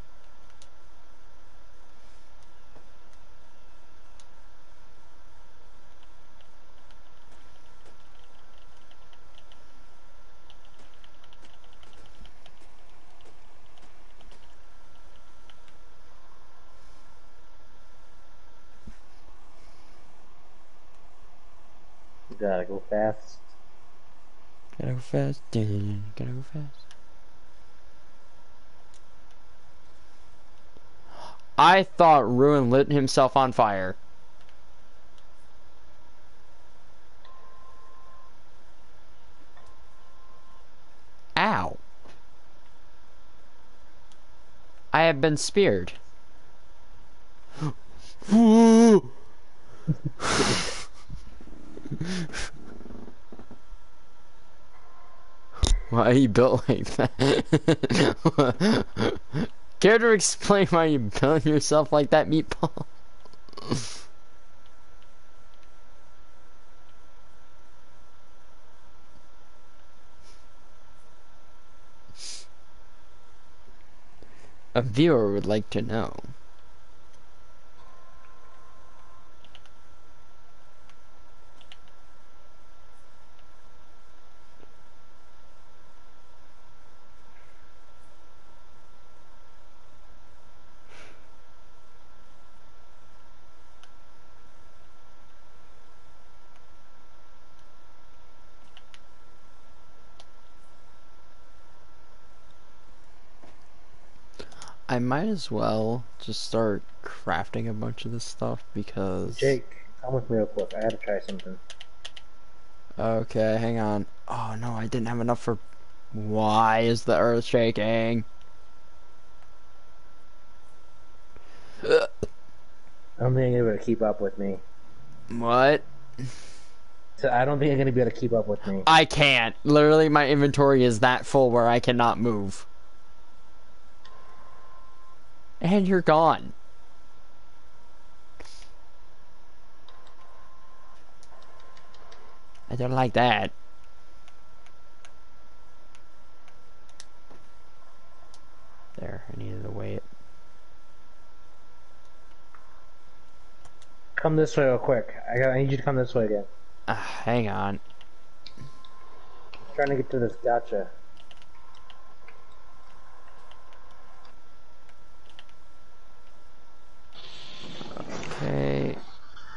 Gotta go fast. Gotta go fast. Dun, Gotta go fast. I thought Ruen lit himself on fire. Ow. I have been speared. *gasps* *laughs* Why are you built like that? *laughs* Care to explain why you built yourself like that, meatball? A viewer would like to know. Might as well just start crafting a bunch of this stuff because. Jake, come with me real quick. I gotta try something. Okay, hang on. Oh no, I didn't have enough for. Why is the earth shaking? I don't think you're able to keep up with me. What? So I don't think you're gonna be able to keep up with me. I can't. Literally, my inventory is that full where I cannot move. And you're gone. I don't like that. There, I needed to wait. Come this way real quick. I got. I need you to come this way again. Uh, hang on. I'm trying to get to this Gacha.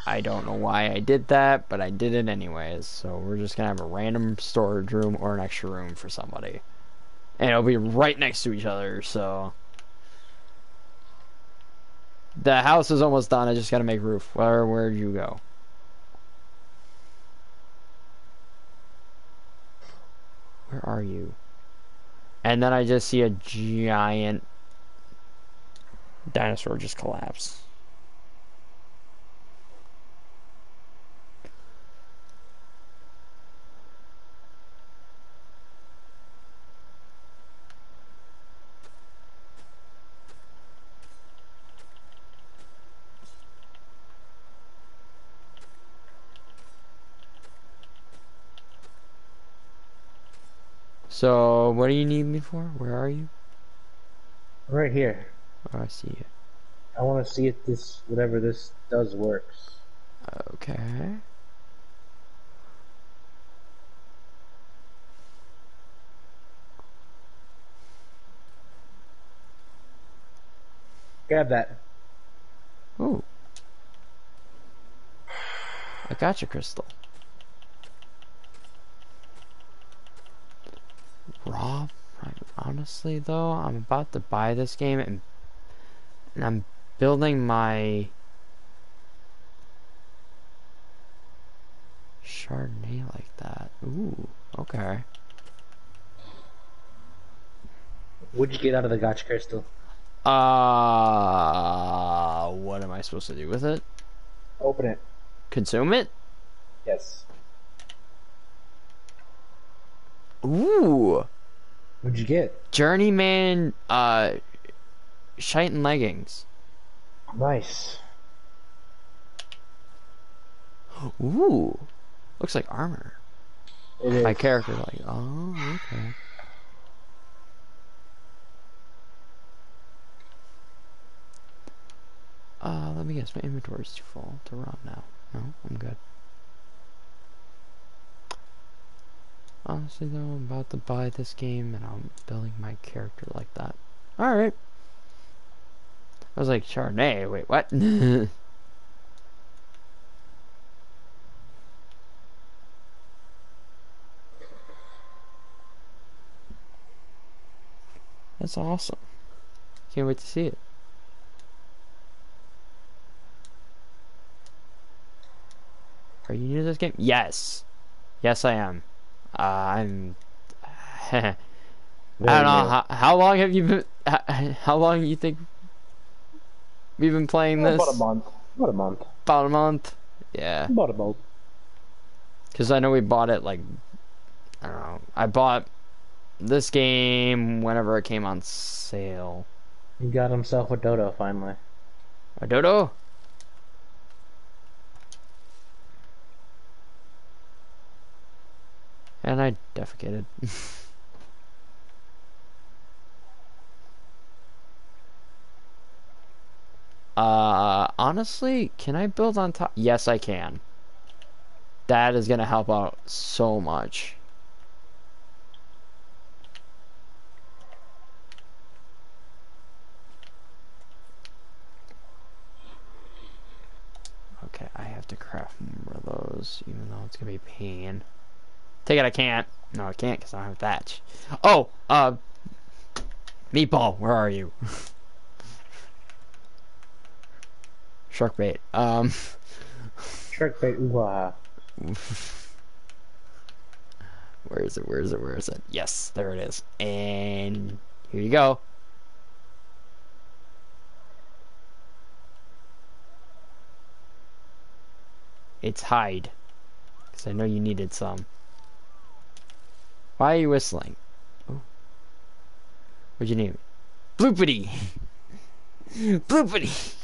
I don't know why I did that, but I did it anyways. So we're just gonna have a random storage room or an extra room for somebody. And it'll be right next to each other, so... The house is almost done, I just gotta make roof. Where, where'd you go? Where are you? And then I just see a giant dinosaur just collapse. So, what do you need me for? Where are you? Right here. Oh, I see you. I want to see if this, whatever this does, works. Okay. Grab that. Ooh. I got your Crystal. Rob, honestly though, I'm about to buy this game and and I'm building my Chardonnay like that. Ooh, okay. What'd you get out of the Gacha crystal? Uh, what am I supposed to do with it? Open it. Consume it? Yes. Ooh, What'd you get? journeyman, uh, shite and leggings. Nice. Ooh, looks like armor. It is. My character like, oh, okay. Uh, let me guess, my inventory's too full to run now. No, I'm good. Honestly though, I'm about to buy this game and I'm building my character like that. Alright. I was like, Chardonnay, wait, what? *laughs* That's awesome. Can't wait to see it. Are you new to this game? Yes. Yes, I am. Uh, I'm. *laughs* I don't know how, how long have you been. How, *laughs* how long you think we've been playing this? About a month. About a month. About a month. Yeah, About a month. because I know we bought it like. I don't know. I bought this game whenever it came on sale. He got himself a dodo finally. A dodo? And I defecated. *laughs* uh, honestly, can I build on top? Yes, I can. That is gonna help out so much. Okay, I have to craft more of those, even though it's gonna be a pain. Take it, I can't. No, I can't because I don't have thatch. Oh, uh, Meatball, where are you? *laughs* Shark bait. Um. Shark bait. Ooh, ah. *laughs* Where is it? Where is it? Where is it? Yes, there it is. And here you go. It's hide. Because I know you needed some. Why are you whistling? Oh. What'd you name it? Bloopity! *laughs* Bloopity!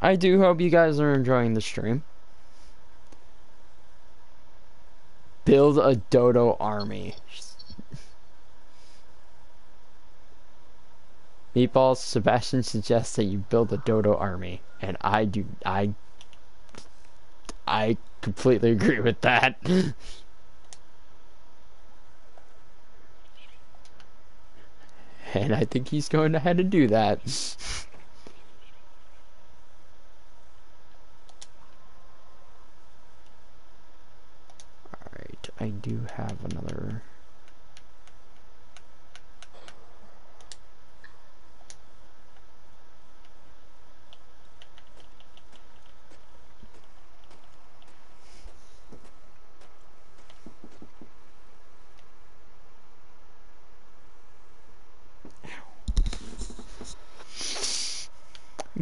I do hope you guys are enjoying the stream. Build a dodo army. Meatballs, Sebastian suggests that you build a dodo army, and I do I I completely agree with that. *laughs* and I think he's going ahead and do that. *laughs* I do have another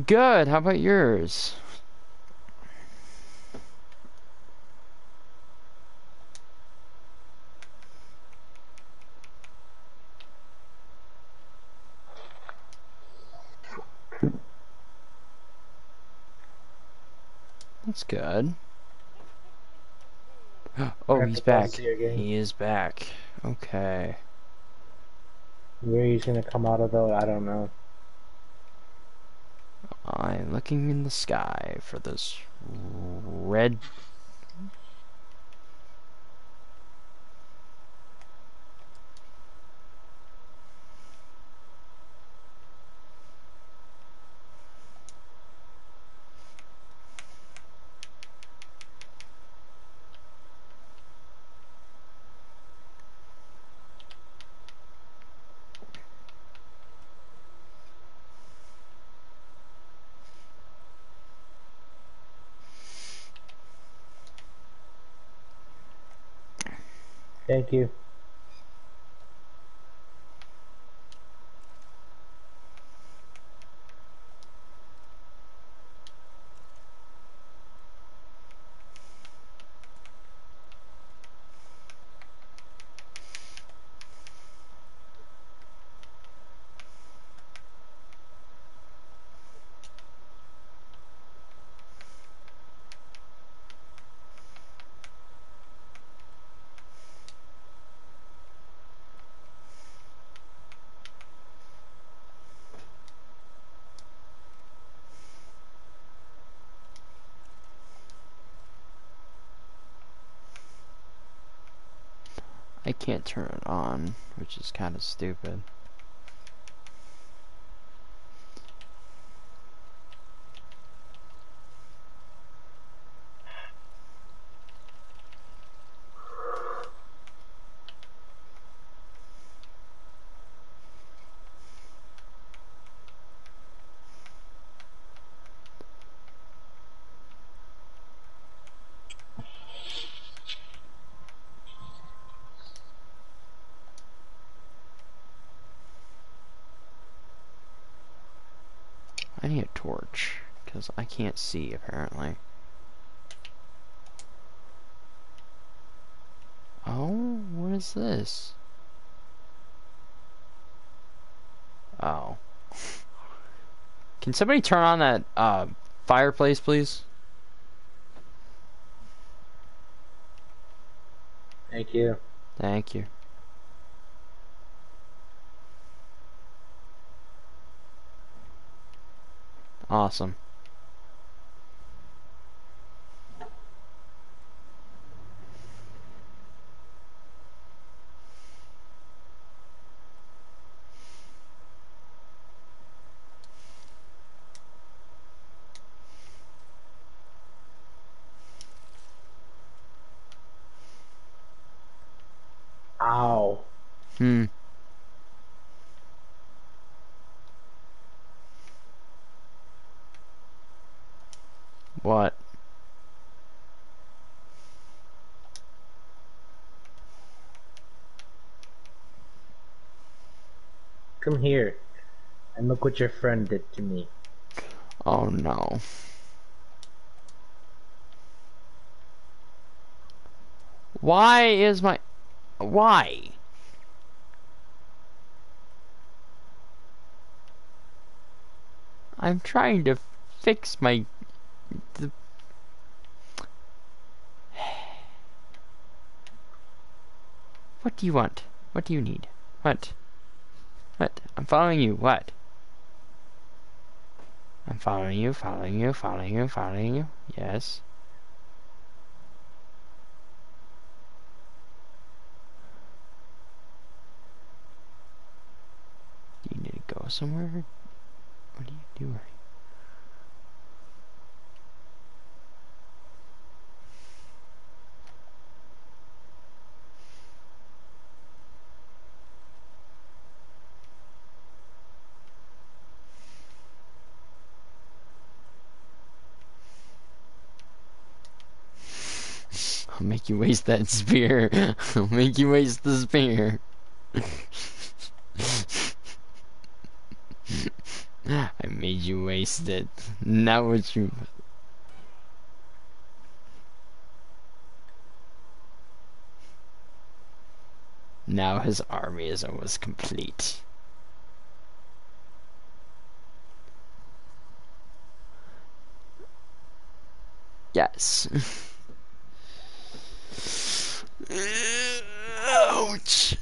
Good, how about yours? That's good. *gasps* Oh, he's back. He is back. Okay. Where he's gonna come out of though, I don't know. I'm looking in the sky for this red Thank you. I can't turn it on, which is kind of stupid. I need a torch, because I can't see, apparently. Oh, what is this? Oh. Can somebody turn on that, uh, fireplace, please? Thank you. Thank you. Awesome. What? Here and look what your friend did to me. Oh no. Why is my... Why? I'm trying to fix my... The... *sighs* What do you want? What do you need? What? What? I'm following you. What? I'm following you, following you, following you, following you. Yes. Do you need to go somewhere? What are you doing? I'll make you waste that *laughs* spear. I'll *laughs* make you waste the spear. *laughs* I made you waste it. Now what you... Now his army is almost complete. Yes. Ouch.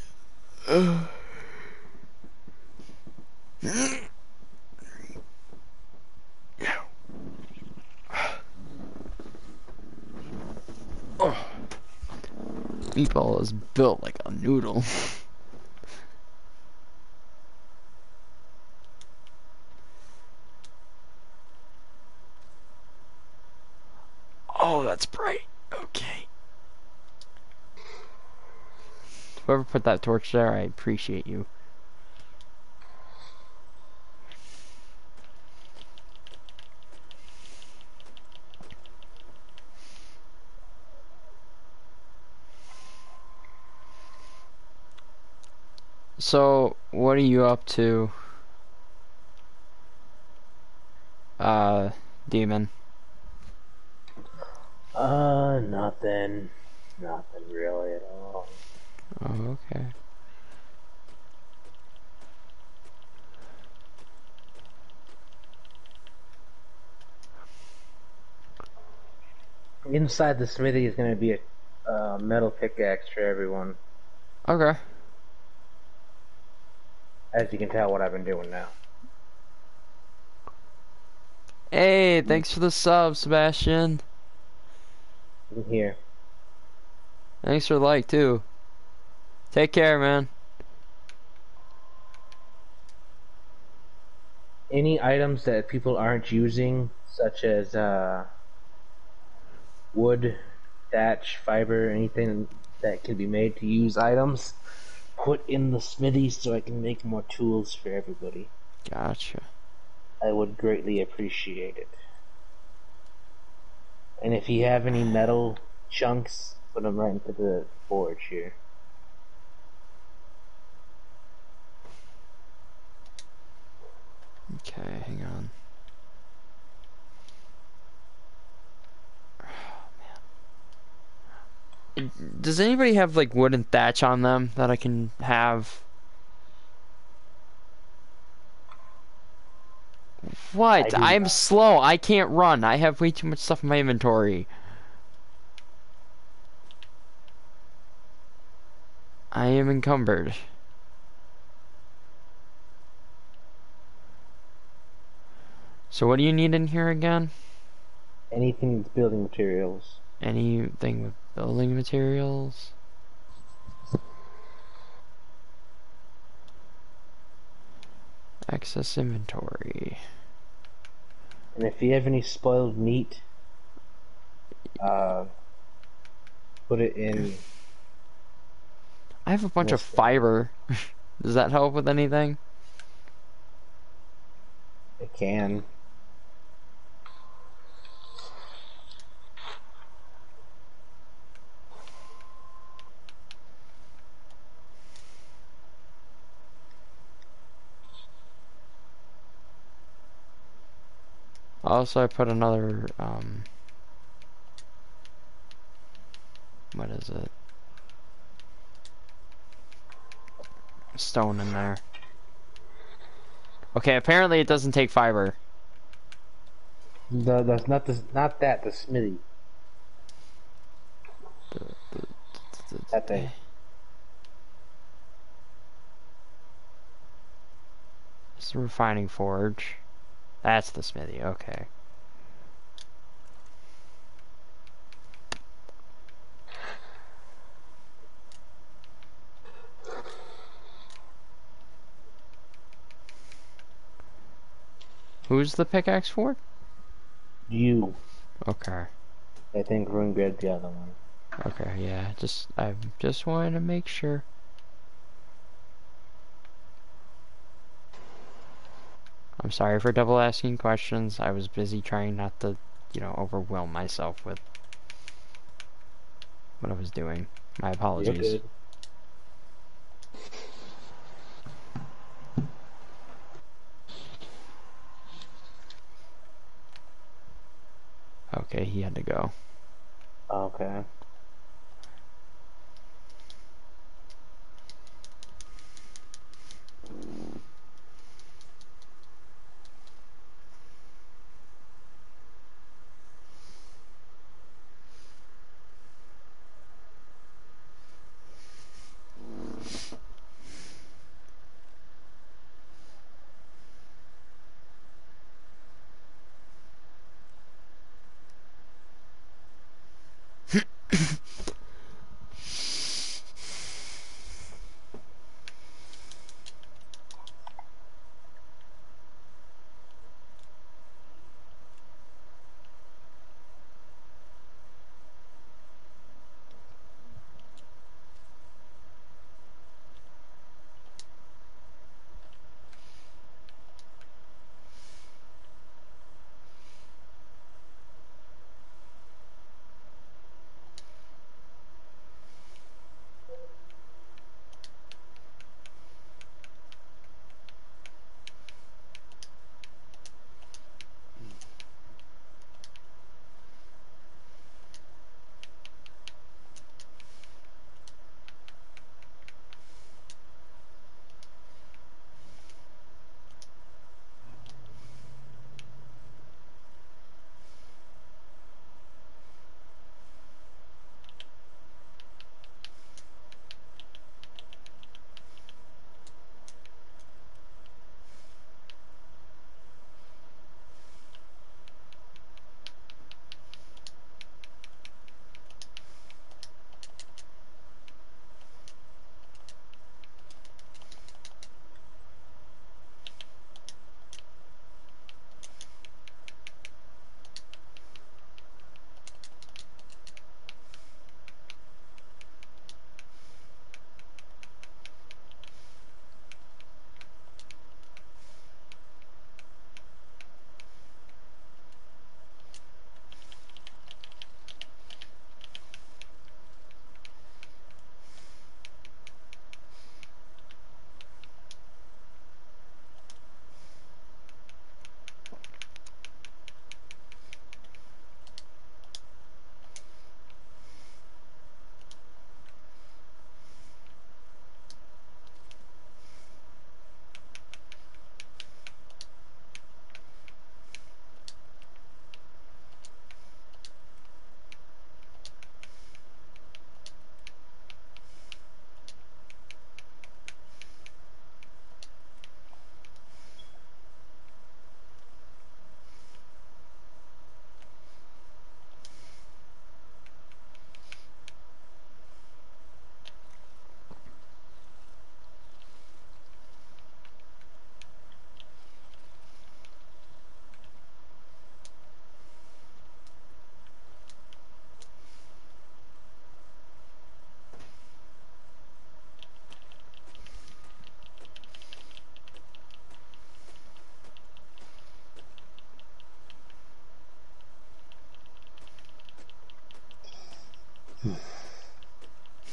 Oh. Meatball is built like a noodle. Oh, that's bright. Okay. Whoever put that torch there, I appreciate you. So, what are you up to? Uh, demon. Uh, nothing. Nothing really at all. Oh, okay. Inside the smithy is going to be a uh, metal pickaxe for everyone. Okay. As you can tell, what I've been doing now. Hey, thanks for the sub, Sebastian. In here. Thanks for the like, too. Take care, man. Any items that people aren't using, such as uh, wood, thatch, fiber, anything that can be made to use items, put in the smithy so I can make more tools for everybody. Gotcha. I would greatly appreciate it. And if you have any metal chunks, put them right into the forge here. Okay, hang on. *sighs* Oh, man. Does anybody have like wooden thatch on them that I can have? What? I I'm not. slow. I can't run. I have way too much stuff in my inventory. I am encumbered. So what do you need in here again? Anything that's building materials. Anything with building materials? Excess inventory. And if you have any spoiled meat, uh, put it in. I have a bunch of fiber. *laughs* Does that help with anything? It can. Also, I put another, um, what is it? Stone in there. Okay, apparently it doesn't take fiber. No, that's not the not that the Smithy. That thing. It's the refining forge. That's the smithy, okay. Who's the pickaxe for? You. Okay. I think Ruen grabbed the other one. Okay, yeah, just I just wanted to make sure. I'm sorry for double asking questions. I was busy trying not to, you know, overwhelm myself with what I was doing. My apologies. Okay, he had to go. Okay.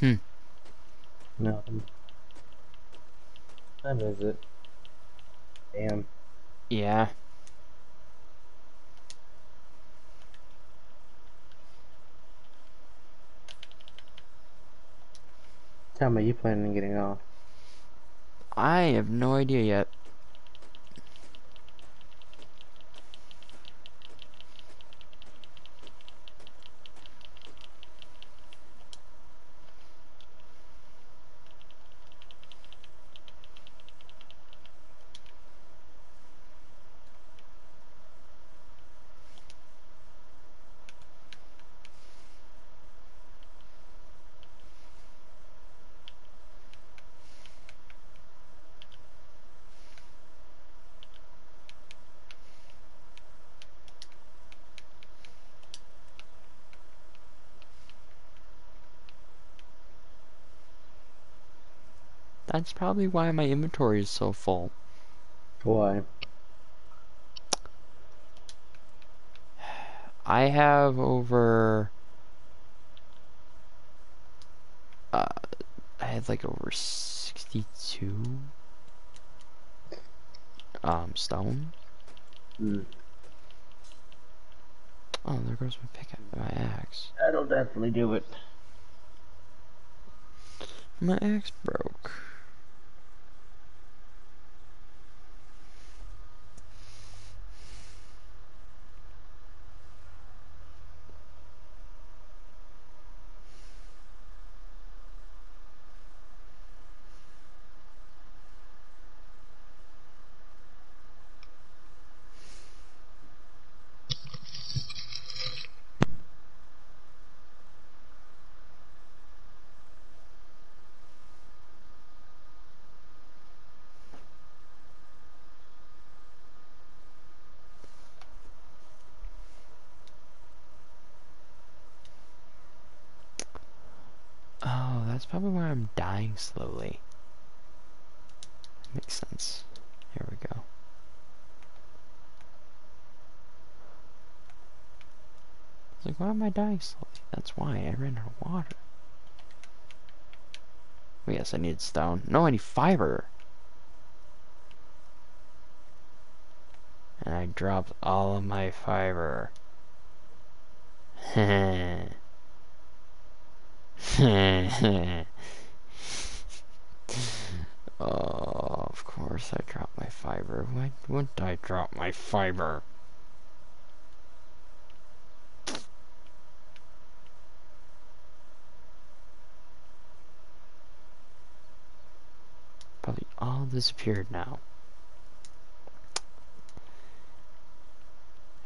Hmm. No. Time is it? Damn. Yeah. Tell me, you planning on getting off? I have no idea yet. Probably why my inventory is so full. Why? I have over. Uh, I had like over 62 um, stone. Mm. Oh, there goes my pickaxe, my axe. That'll definitely do it. My axe broke. Oh, that's probably why I'm slowly. Makes sense. Here we go. It's like, why am I dying slowly? That's why I ran out of water. Oh, yes, I need stone. No, I need fiber. And I dropped all of my fiber. Heh. *laughs* *laughs* oh, of course I dropped my fiber. Why wouldn't I drop my fiber? Probably all disappeared now.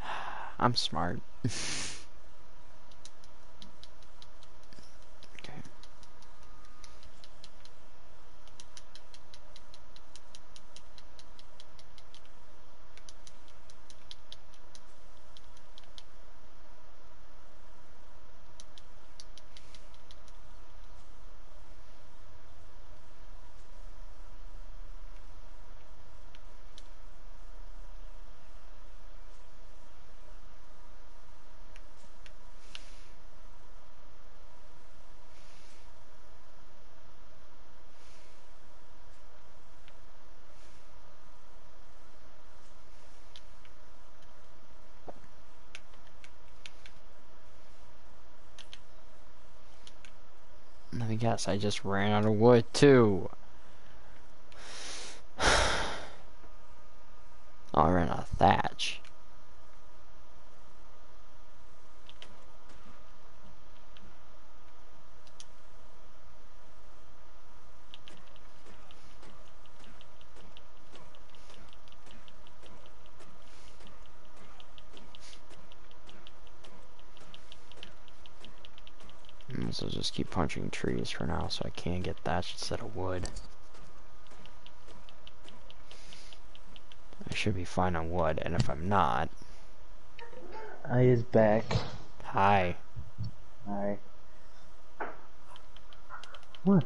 *sighs* I'm smart. *laughs* Guess, I just ran out of wood too. oh, I ran out of thatch. So just keep punching trees for now so I can get thatch instead of wood. I should be fine on wood, and if I'm not... I is back. Hi. Hi. What?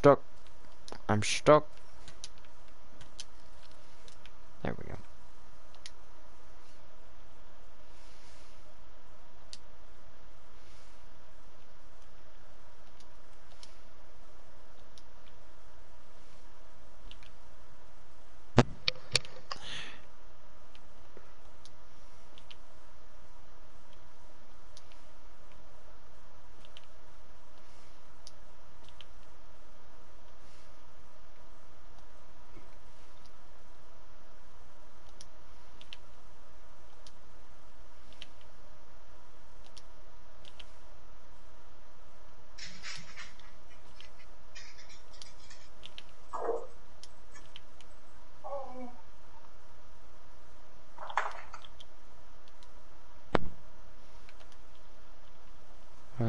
I'm stuck. I'm stuck. There we go.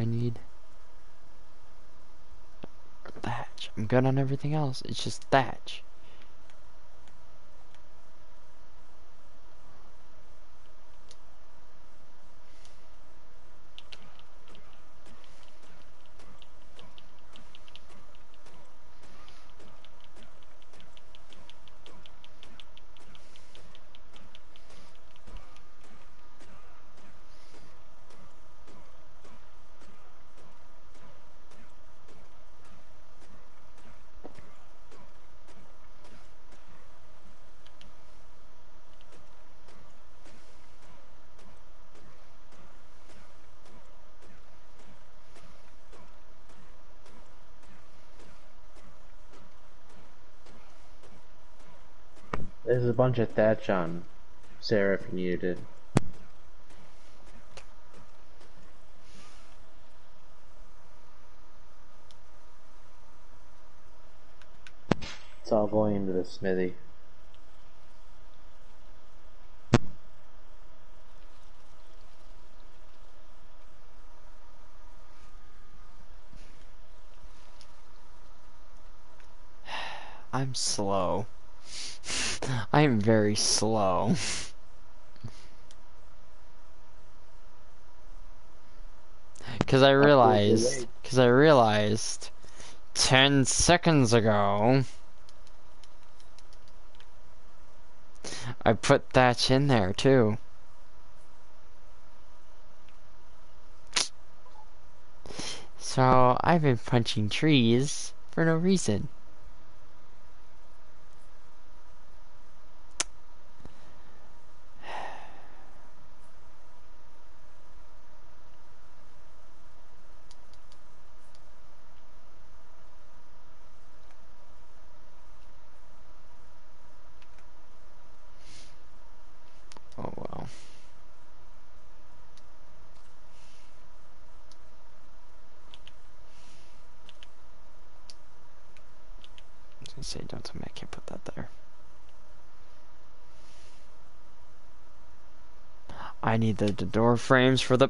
I need? Thatch. I'm good on everything else. It's just thatch. Bunch of thatch on Sarah if you needed it. It's all going into the smithy. *sighs* I'm slow. I am very slow. *laughs* Cause I realized, cause I realized, ten seconds ago, I put thatch in there too. So I've been punching trees for no reason. Oh well. I was gonna say, don't tell me I can't put that there. I need the, the door frames for the.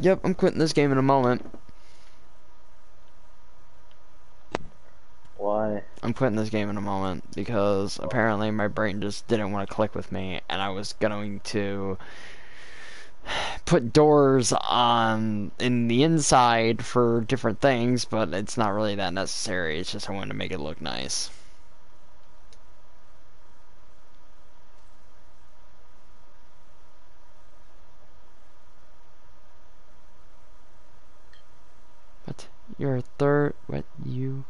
Yep, I'm quitting this game in a moment. Why? I'm quitting this game in a moment because apparently my brain just didn't want to click with me and I was going to put doors on in the inside for different things, but it's not really that necessary. It's just I wanted to make it look nice. What? You're a third. What? You.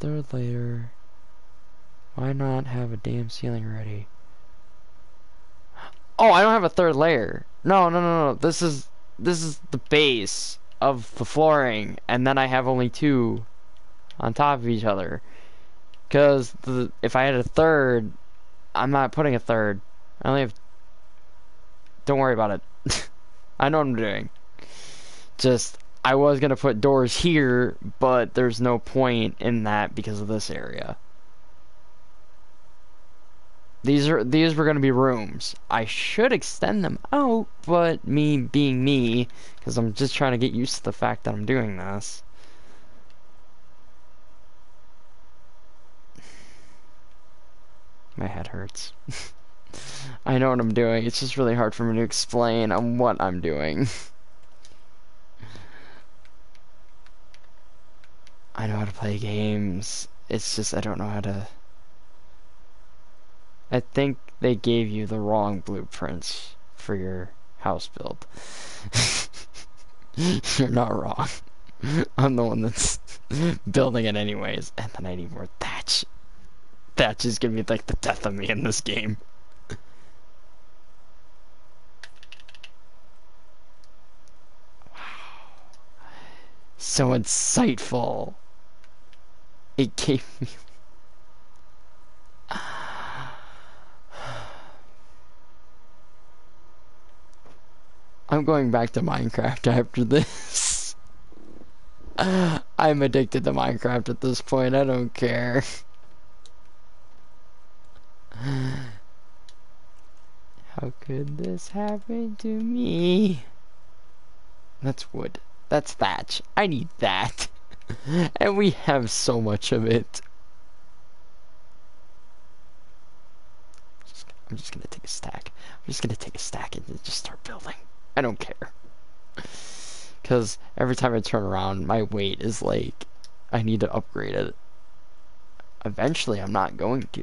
Third layer. Why not have a damn ceiling ready? Oh, I don't have a third layer. No, no, no, no. This is this is the base of the flooring, and then I have only two on top of each other. Cause the if I had a third, I'm not putting a third. I only have. Don't worry about it. *laughs* I know what I'm doing. Just I was gonna put doors here, but there's no point in that because of this area. These are these were gonna be rooms. I should extend them out, but me being me, because I'm just trying to get used to the fact that I'm doing this. *sighs* My head hurts. *laughs* I know what I'm doing. It's just really hard for me to explain on what I'm doing. I know how to play games. It's just I don't know how to... I think they gave you the wrong blueprints for your house build. *laughs* You're not wrong. I'm the one that's *laughs* building it anyways. And then I need more thatch. Thatch is gonna be like the death of me in this game. So insightful. It gave me *sighs* I'm going back to Minecraft after this. *laughs* I'm addicted to Minecraft at this point. I don't care. *sighs* How could this happen to me? That's wood. That's thatch. I need that. *laughs* and we have so much of it. I'm just gonna take a stack. I'm just gonna take a stack and just start building. I don't care. *laughs* Because every time I turn around, my weight is like, I need to upgrade it. Eventually, I'm not going to.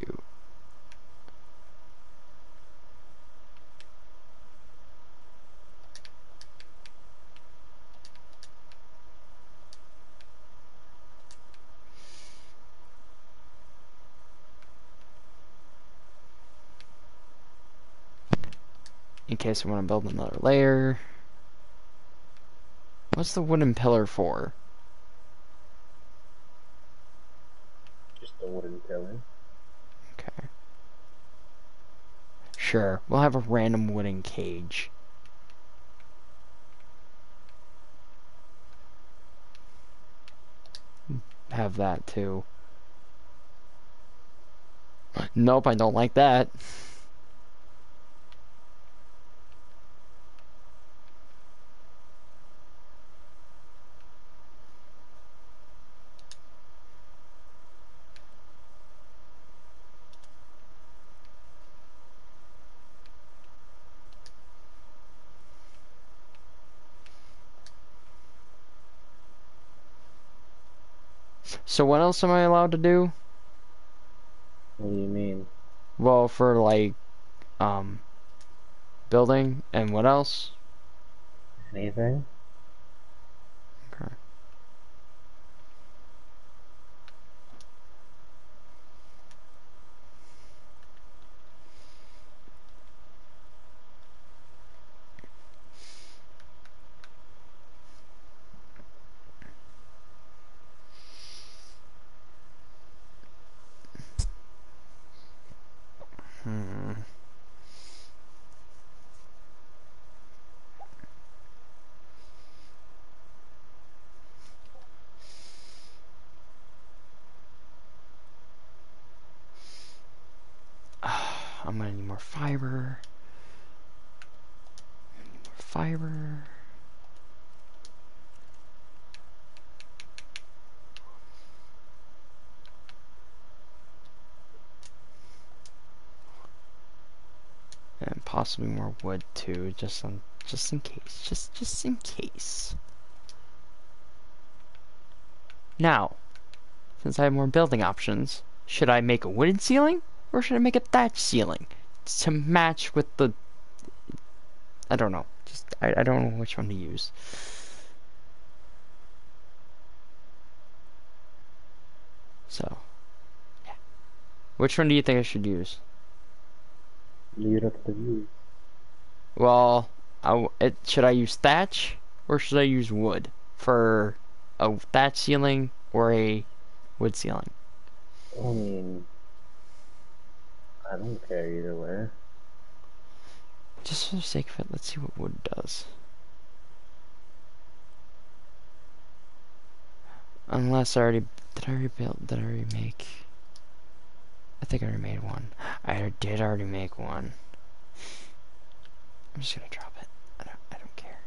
In case I want to build another layer. What's the wooden pillar for? Just a wooden pillar. Okay. Sure, we'll have a random wooden cage. Have that too. Nope, I don't like that. So what else am I allowed to do? What do you mean? Well, for like, um, building and what else? Anything? Okay. Hmm. I'm gonna need more fiber. Need more fiber. And possibly more wood too, just on just in case. Just just in case. Now, since I have more building options, should I make a wooden ceiling or should I make a thatch ceiling to match with the I don't know. Just I, I don't know which one to use. So, yeah. Which one do you think I should use? Leave up to you. Well, I it, should I use thatch or should I use wood for a thatch ceiling or a wood ceiling? I mean, I don't care either way. Just for the sake of it, let's see what wood does. Unless I already did I already build did I already make I think I already made one. I did already make one. I'm just gonna drop it. I don't I don't care.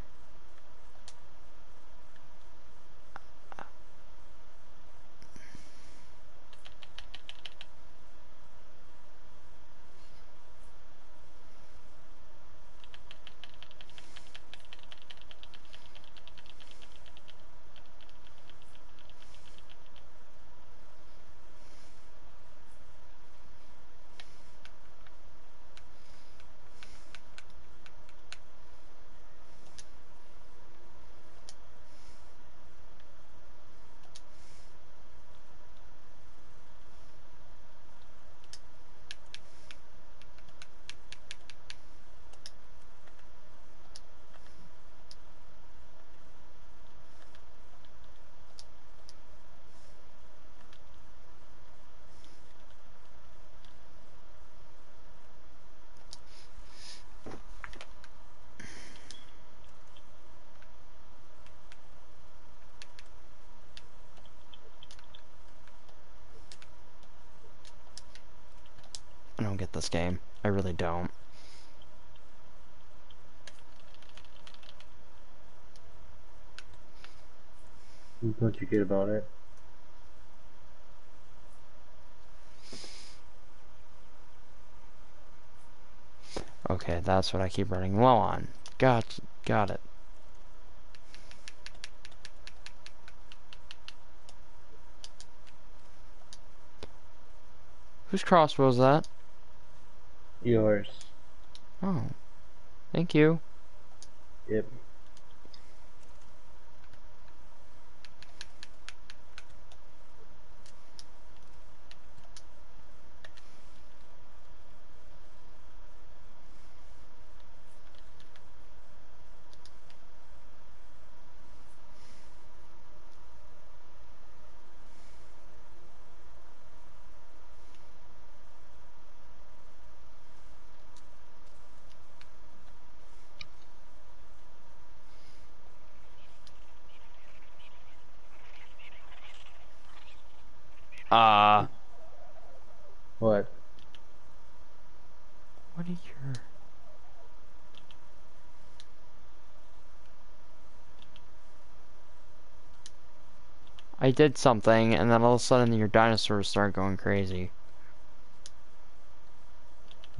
don't get this game. I really don't. What don't you get about it? Okay, that's what I keep running low on. Got, got it. Whose crossbow is that? Yours. Oh. Thank you. Yep. Uh, What? I did something, and then all of a sudden your dinosaurs start going crazy.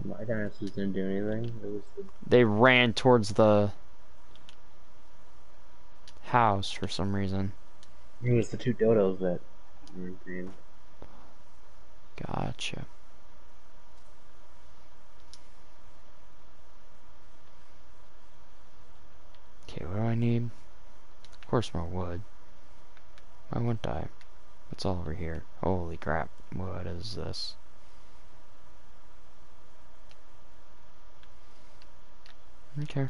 My dinosaurs didn't do anything. It was the They ran towards the house for some reason. it was the two dodos that were green. Gotcha. Okay, what do I need? Of course more wood. Why wouldn't I? What's all over here? Holy crap. What is this? Okay.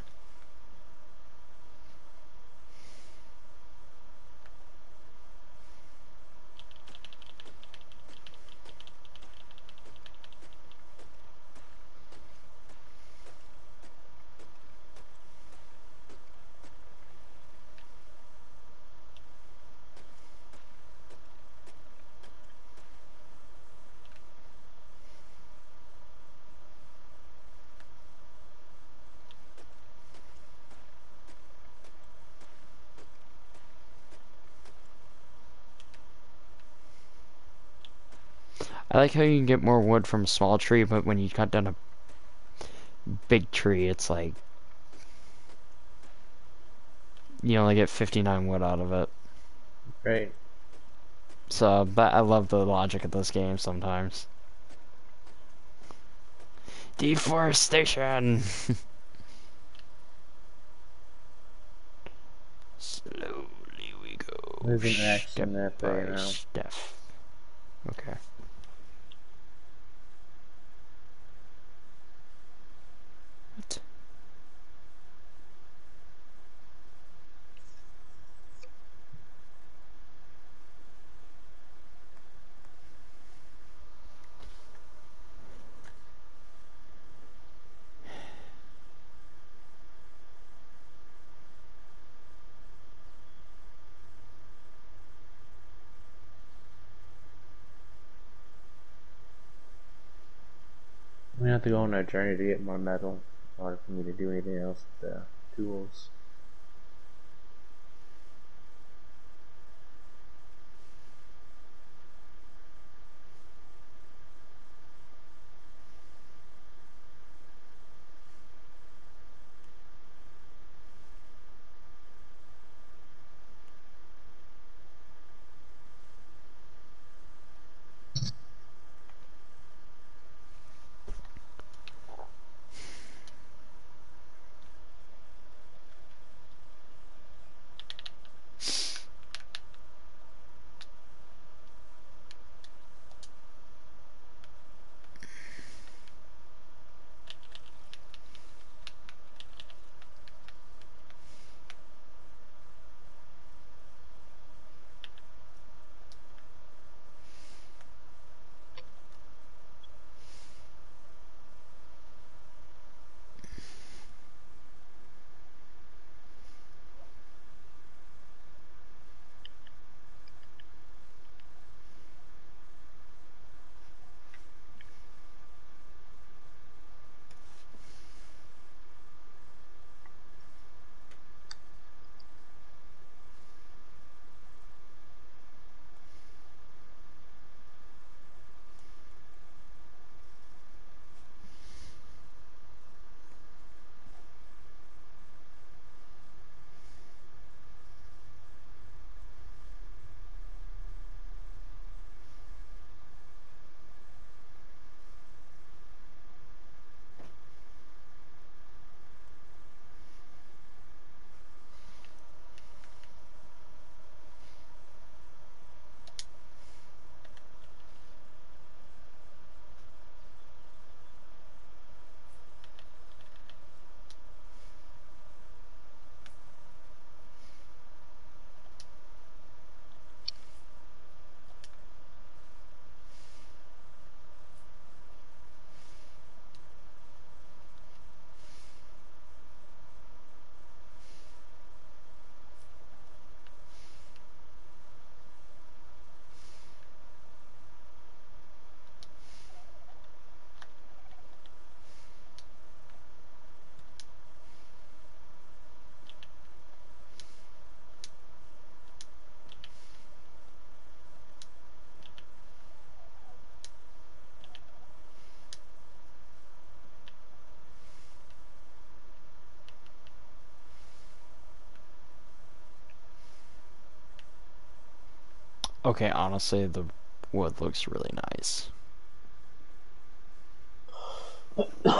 Like how you can get more wood from a small tree, but when you cut down a big tree, it's like you only get 59 wood out of it. Right. So, but I love the logic of this game sometimes. Deforestation! *laughs* Slowly we go. There's an in that by now. Okay. What? We have to go on a journey to get more metal order for me to do anything else with the tools. Okay, honestly, the wood looks really nice. *laughs*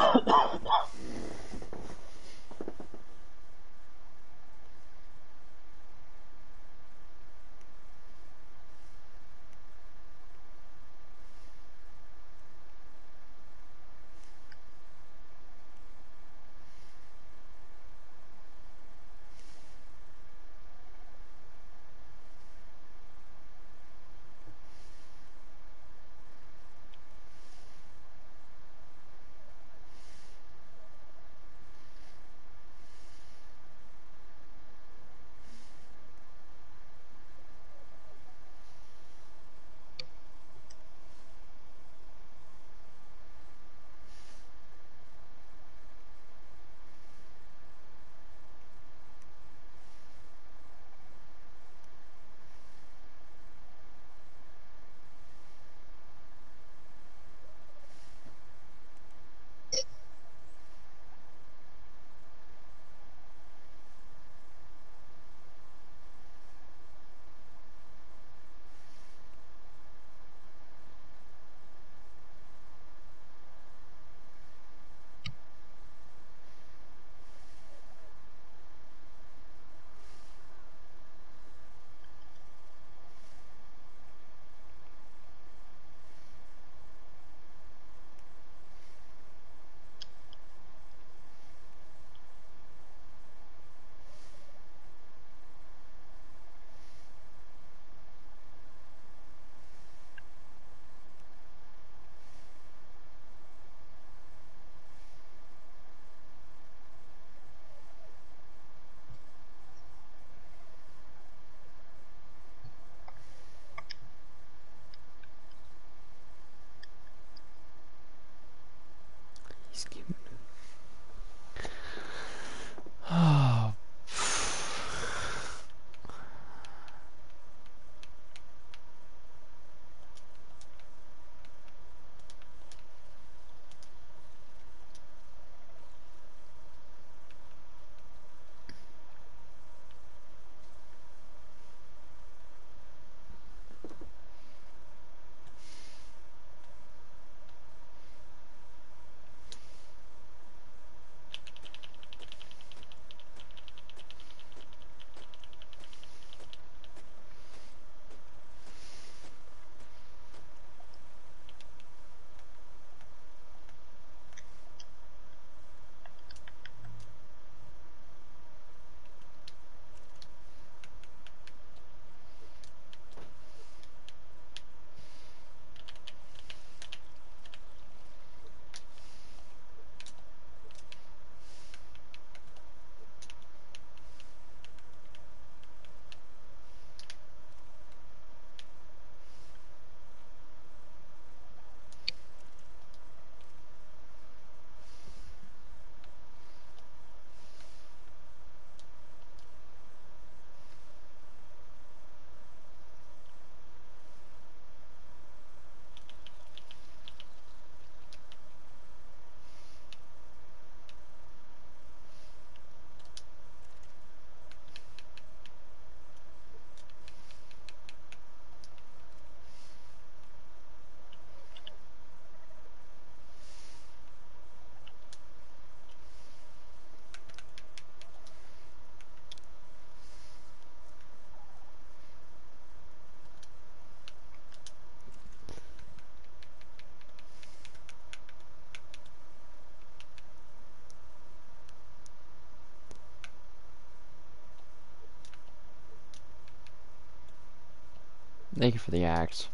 Thank you for the axe.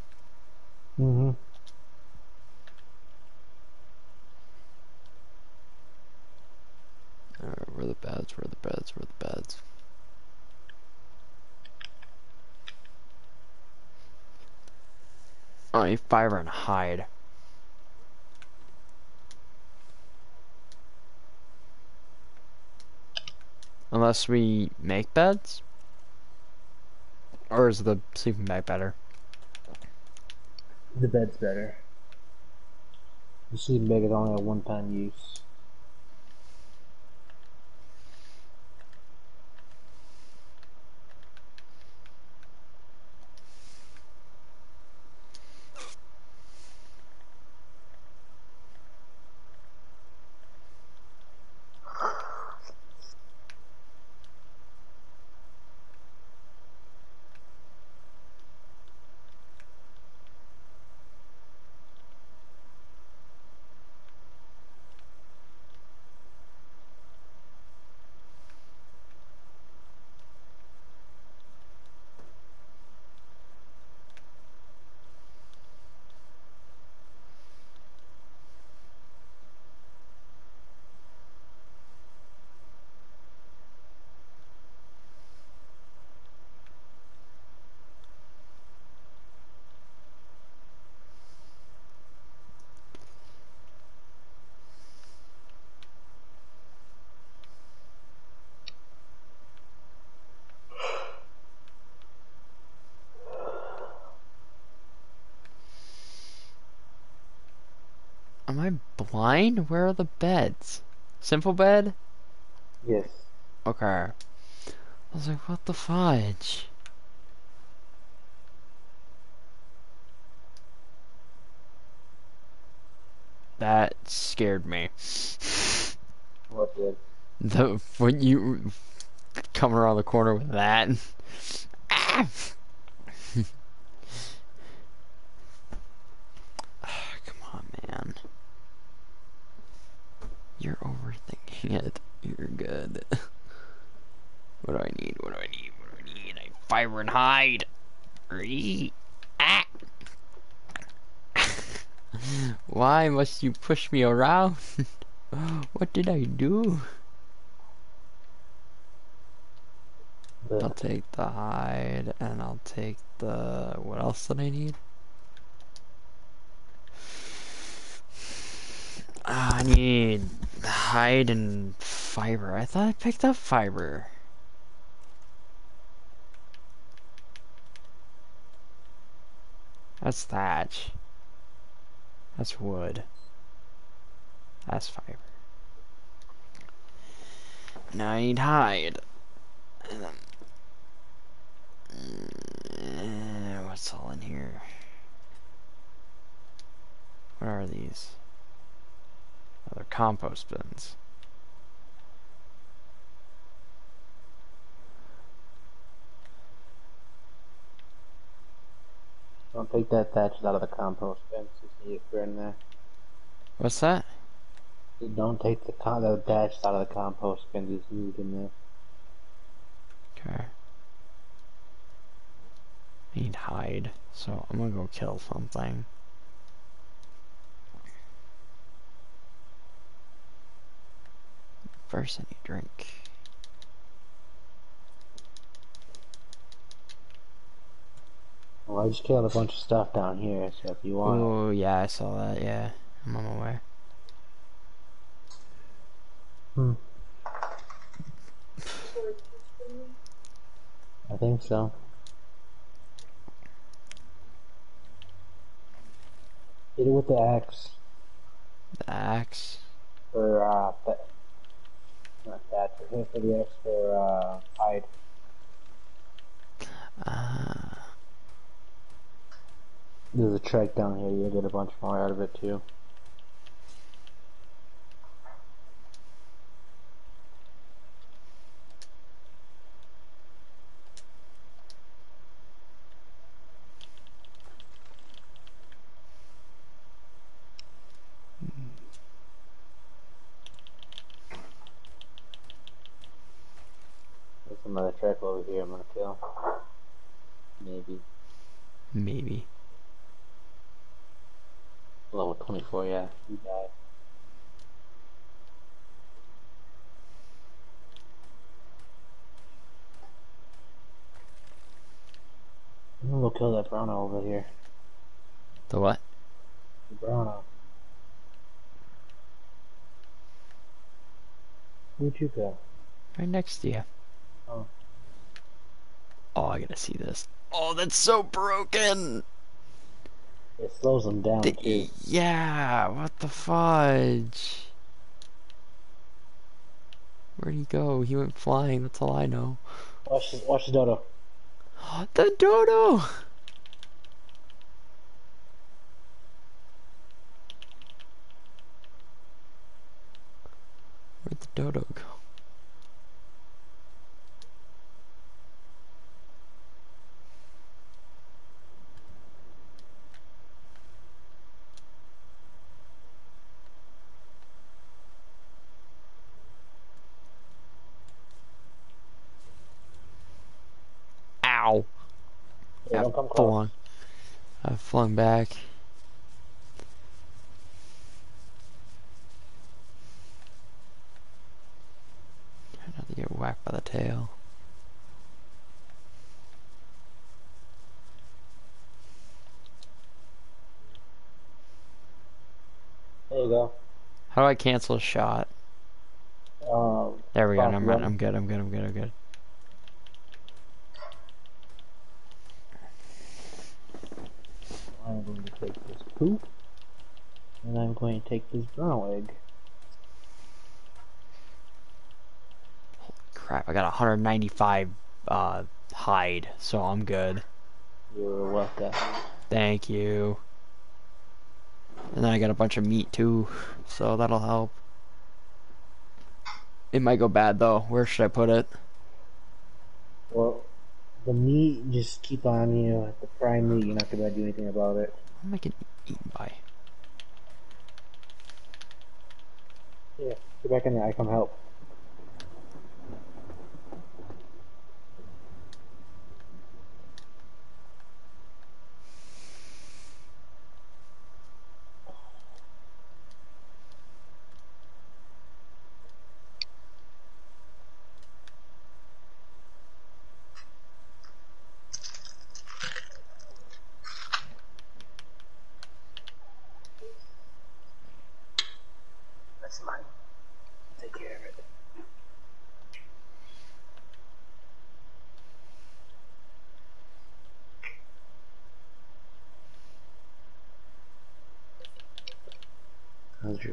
Mm-hmm. Alright, where are the beds? Where are the beds? Where are the beds? Oh, you fiber and hide. Unless we make beds? Or is the sleeping bag better? The bed's better. The sleeping bag is only a one-time use. Am Where are the beds? Simple bed? Yes. Okay. I was like, what the fudge? That scared me. What did? The when you coming around the corner with that. Ah! *sighs* Ah, come on, man. You're overthinking *laughs* it. You're good. *laughs* What do I need? What do I need? What do I need? I fiber and hide. Ready? Ah! *laughs* Why must you push me around? what did I do? I'll take the hide and I'll take the what else did I need? Ah, I need hide and fiber. I thought I picked up fiber. That's thatch. That's wood. That's fiber. Now I need hide. And then uh, what's all in here? What are these? They're compost bins. Don't take that thatch out of the compost bin. Just need it for in there. What's that? Don't take the con the thatch out of the compost bin. Just leave it in there. Okay. I need hide, so I'm gonna go kill something. First I need a drink. Well, I just killed a bunch of stuff down here, so if you want, Oh yeah, I saw that, yeah. I'm on my way. Hmm. I think so. Hit it with the axe, The axe. or uh, not that. Hit it for the extra for uh, hide. Ah. There's a Trike down here. You'll get a bunch more out of it too. There's another Trike over here I'm gonna kill. Maybe. maybe. Level 24, yeah. He died. I'm gonna go kill that Bronto over here. The what? The Bronto. Where'd you go? Right next to you. Oh. Oh, I gotta see this. Oh, that's so broken! It slows him down The- too. yeah, what the fudge? Where'd he go? He went flying, that's all I know. Watch the, watch the dodo. *gasps* The dodo! The dodo go? Ow! Yeah, don't come Hold close. on. I flung back. Try not to get whacked by the tail. There you go. How do I cancel a shot? Um, There we go. I'm, run. I'm good. I'm good. I'm good. I'm good. I'm going to take this poop. And I'm going to take this brown egg. Crap, I got 195 uh, hide, so I'm good. You're welcome. Thank you. And then I got a bunch of meat too, so that'll help. It might go bad though. Where should I put it? Well, the meat, just keep on you. The prime meat, you're not gonna do anything about it. I'm I getting eaten by? Yeah, get back in there. I come help.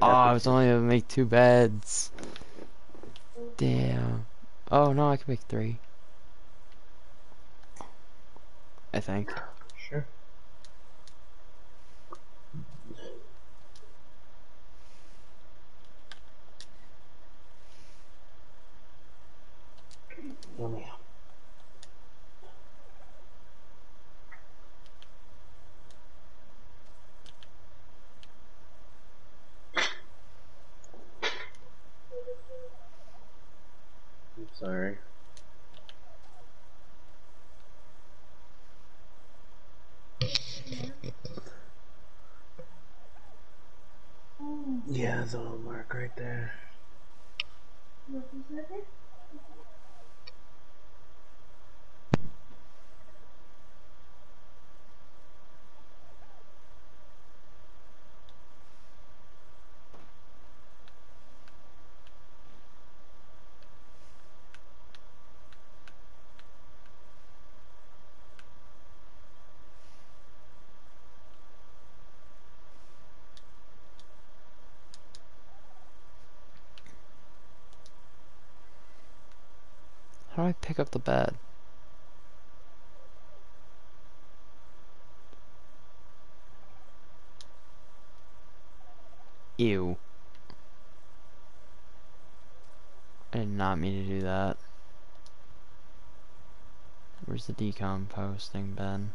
Oh, I was only able to make two beds. Damn. Oh no, I can make three. I think. Sure. Yummy. I'm sorry. Yeah, there's a little mark right there. How do I pick up the bed? Ew. I did not mean to do that. Where's the decomposting bin?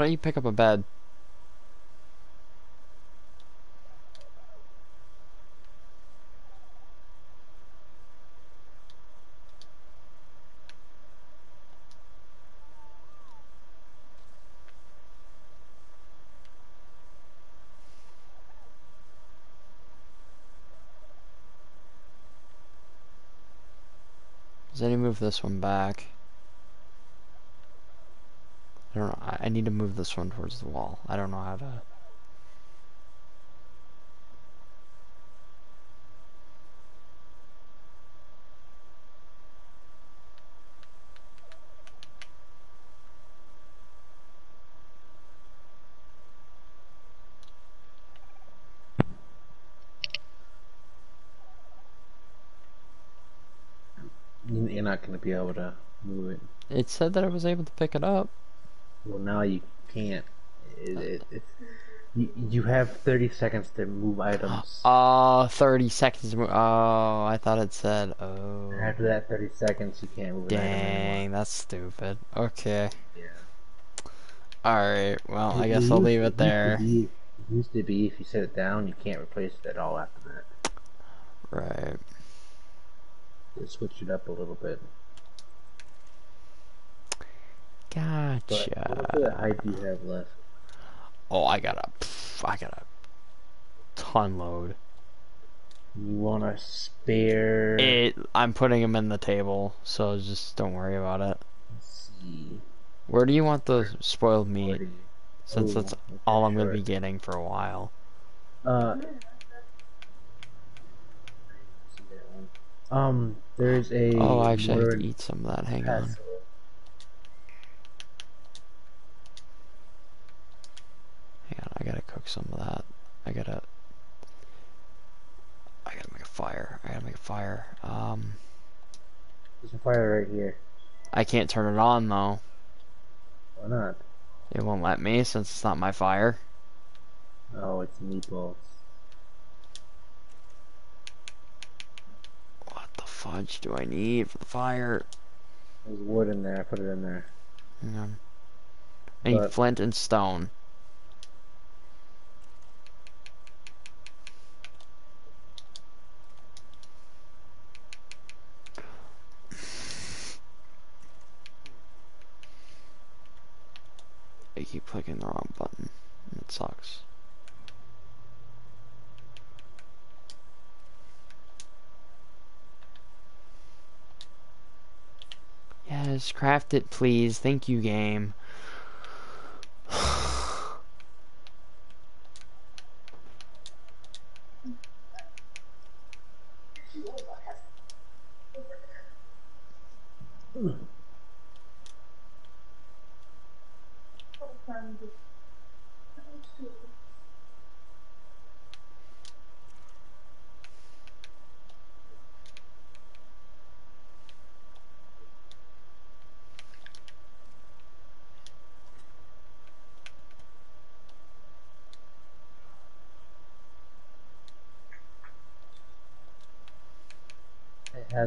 How don't you pick up a bed? Does any move this one back? I don't know. I, I need to move this one towards the wall. I don't know how to. You- You're not gonna be able to move it. It said that I was able to pick it up. Well, now you can't. It, oh. it, it, you, you have 30 seconds to move items. Oh, *gasps* 30 seconds. Oh, I thought it said. Oh. After that 30 seconds, you can't move. Dang, that's stupid. Okay. Yeah. Alright, well, I guess I'll leave it there. Used to, be, it used to be if you set it down, you can't replace it at all after that. Right. They switched it up a little bit. But Gotcha. what the hide do you have left? Oh, I got a. pff, I got a ton load. You want to spare? It. I'm putting them in the table, so just don't worry about it. Let's see. Where do you want the spoiled meat? 40. Since Ooh, that's okay, all I'm gonna be getting for a while. Uh. Um, there's a Oh, actually, I have to eat some of that. Hang on. pestle. Hang on, I gotta cook some of that. I gotta. I gotta make a fire. I gotta make a fire. Um, There's a fire right here. I can't turn it on though. Why not? It won't let me since it's not my fire. Oh, it's meatballs. What the fudge do I need for the fire? There's wood in there. I put it in there. Hang on. I need But- flint and stone. I keep clicking the wrong button. It sucks. Yes, craft it please. Thank you, game. *sighs* *sighs* *sighs*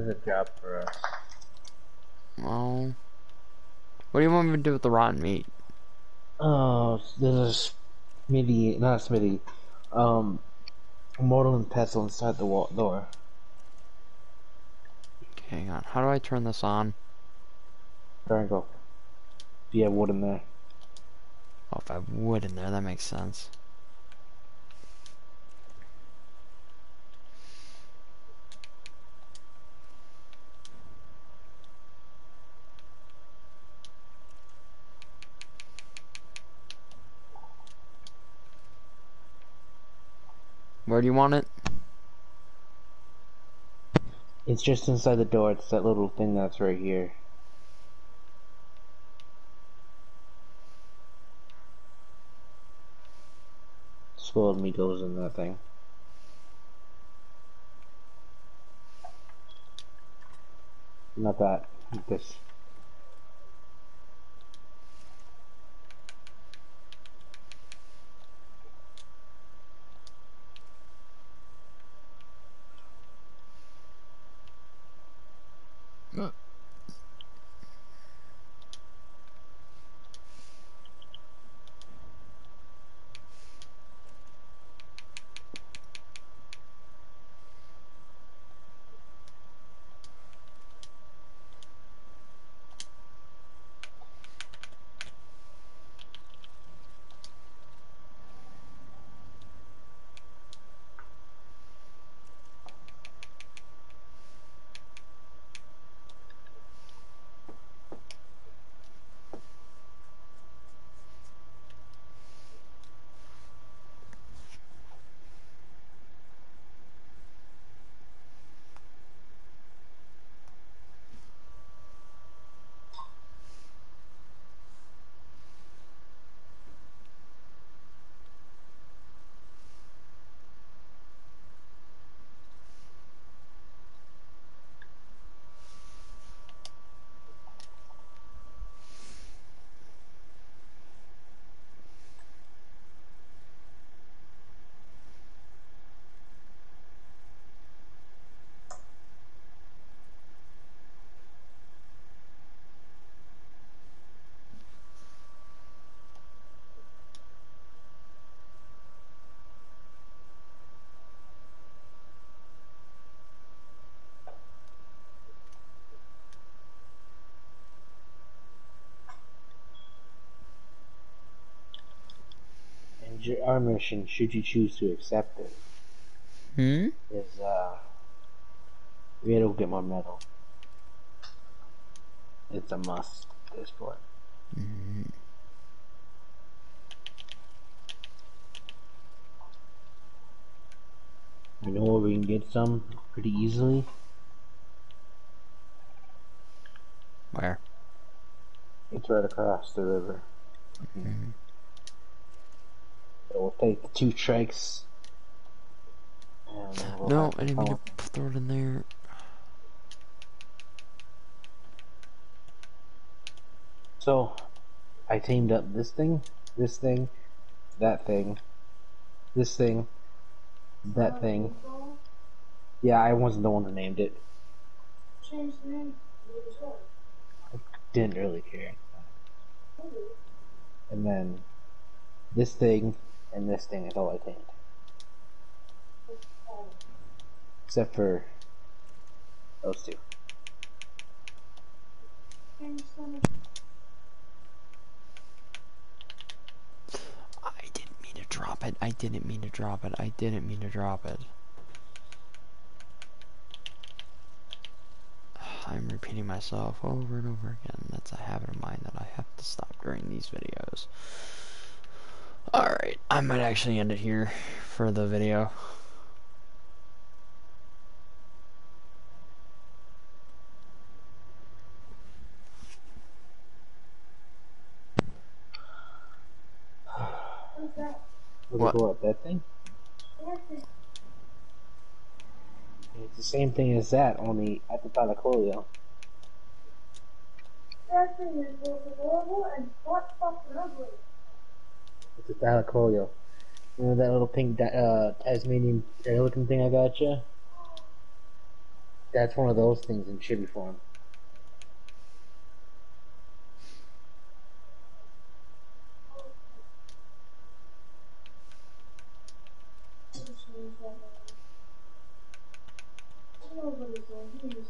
It has a job for us. Oh. What do you want me to do with the rotten meat? Oh, there's a Smithy, not a Smithy, um, mortar and pestle inside the wall door. Okay, hang on. How do I turn this on? Triangle. Do you have wood in there? Oh, if I have wood in there, that makes sense. Where do you want it? It's just inside the door. It's that little thing that's right here. Spoiled meat goes in that thing. Not that. This. our mission, should you choose to accept it, hmm? is uh, we gotta get more metal. It's a must at this point. Mm-hmm. I know where we can get some pretty easily. Where? It's right across the river. Mm-hmm. So we'll take the two trikes. and then we'll No, have I didn't mean to to throw it in there. So, I teamed up this thing, this thing, that thing, this thing, that thing. Yeah, I wasn't the one who named it. Change the name. I didn't really care. And then this thing and this thing is all I tamed. Except for those two. I didn't mean to drop it. I didn't mean to drop it. I didn't mean to drop it. *sighs* I'm repeating myself over and over again. That's a habit of mine that I have to stop during these videos. Alright, I might actually end it here for the video. What's that? What? what? That thing? It's the same thing as that, only at the Thylacoleo. That thing is both adorable and hot fucking ugly. It's a Thylacoleo. You know that little pink uh, Tasmanian looking thing I got you? That's one of those things in chibi form. Change that name. Nobody's gonna use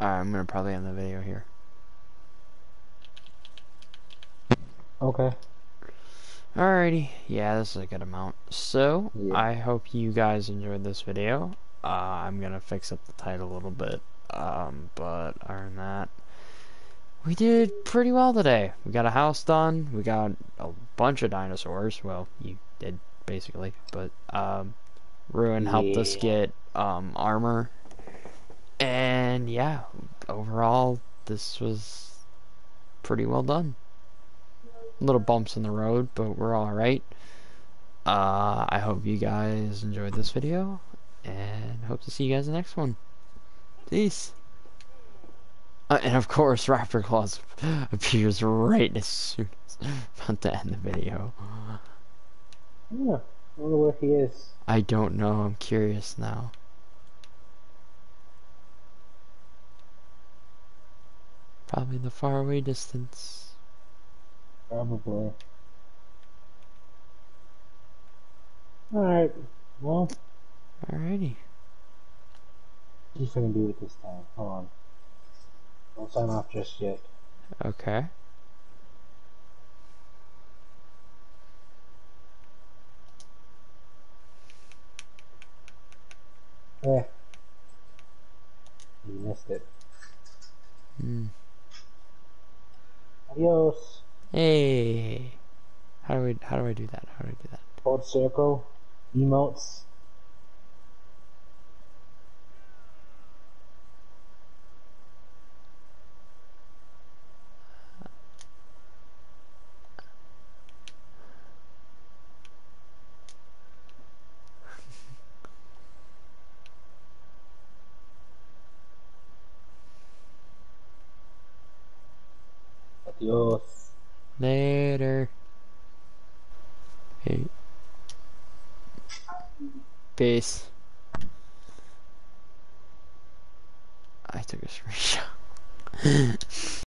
Alright, I'm gonna probably end the video here. Okay. Alrighty, yeah, this is a good amount. So, Yeah. I hope you guys enjoyed this video. Uh, I'm gonna fix up the title a little bit, um, but other than that, we did pretty well today. We got a house done, we got a bunch of dinosaurs, well, you did, basically, but, um, Ruen helped us get, um, armor, and yeah, overall, this was pretty well done little bumps in the road, but we're alright. Uh, I hope you guys enjoyed this video, and hope to see you guys in the next one. Peace. Uh, and of course, Raptor Claus *laughs* appears right as soon as I'm *laughs* about to end the video. Yeah. I wonder where he is. I don't know, I'm curious now. Probably in the faraway distance. Probably. Alright. Well, Alrighty. see if I can do it this time. Hold on. Don't sign off just yet. Okay. Yeah. You missed it. Hmm. Adios. Hey. How do we how do I do that? How do I do that? Hold circle. Emotes. Adios. Later. Hey. Peace. I took a screenshot. *laughs*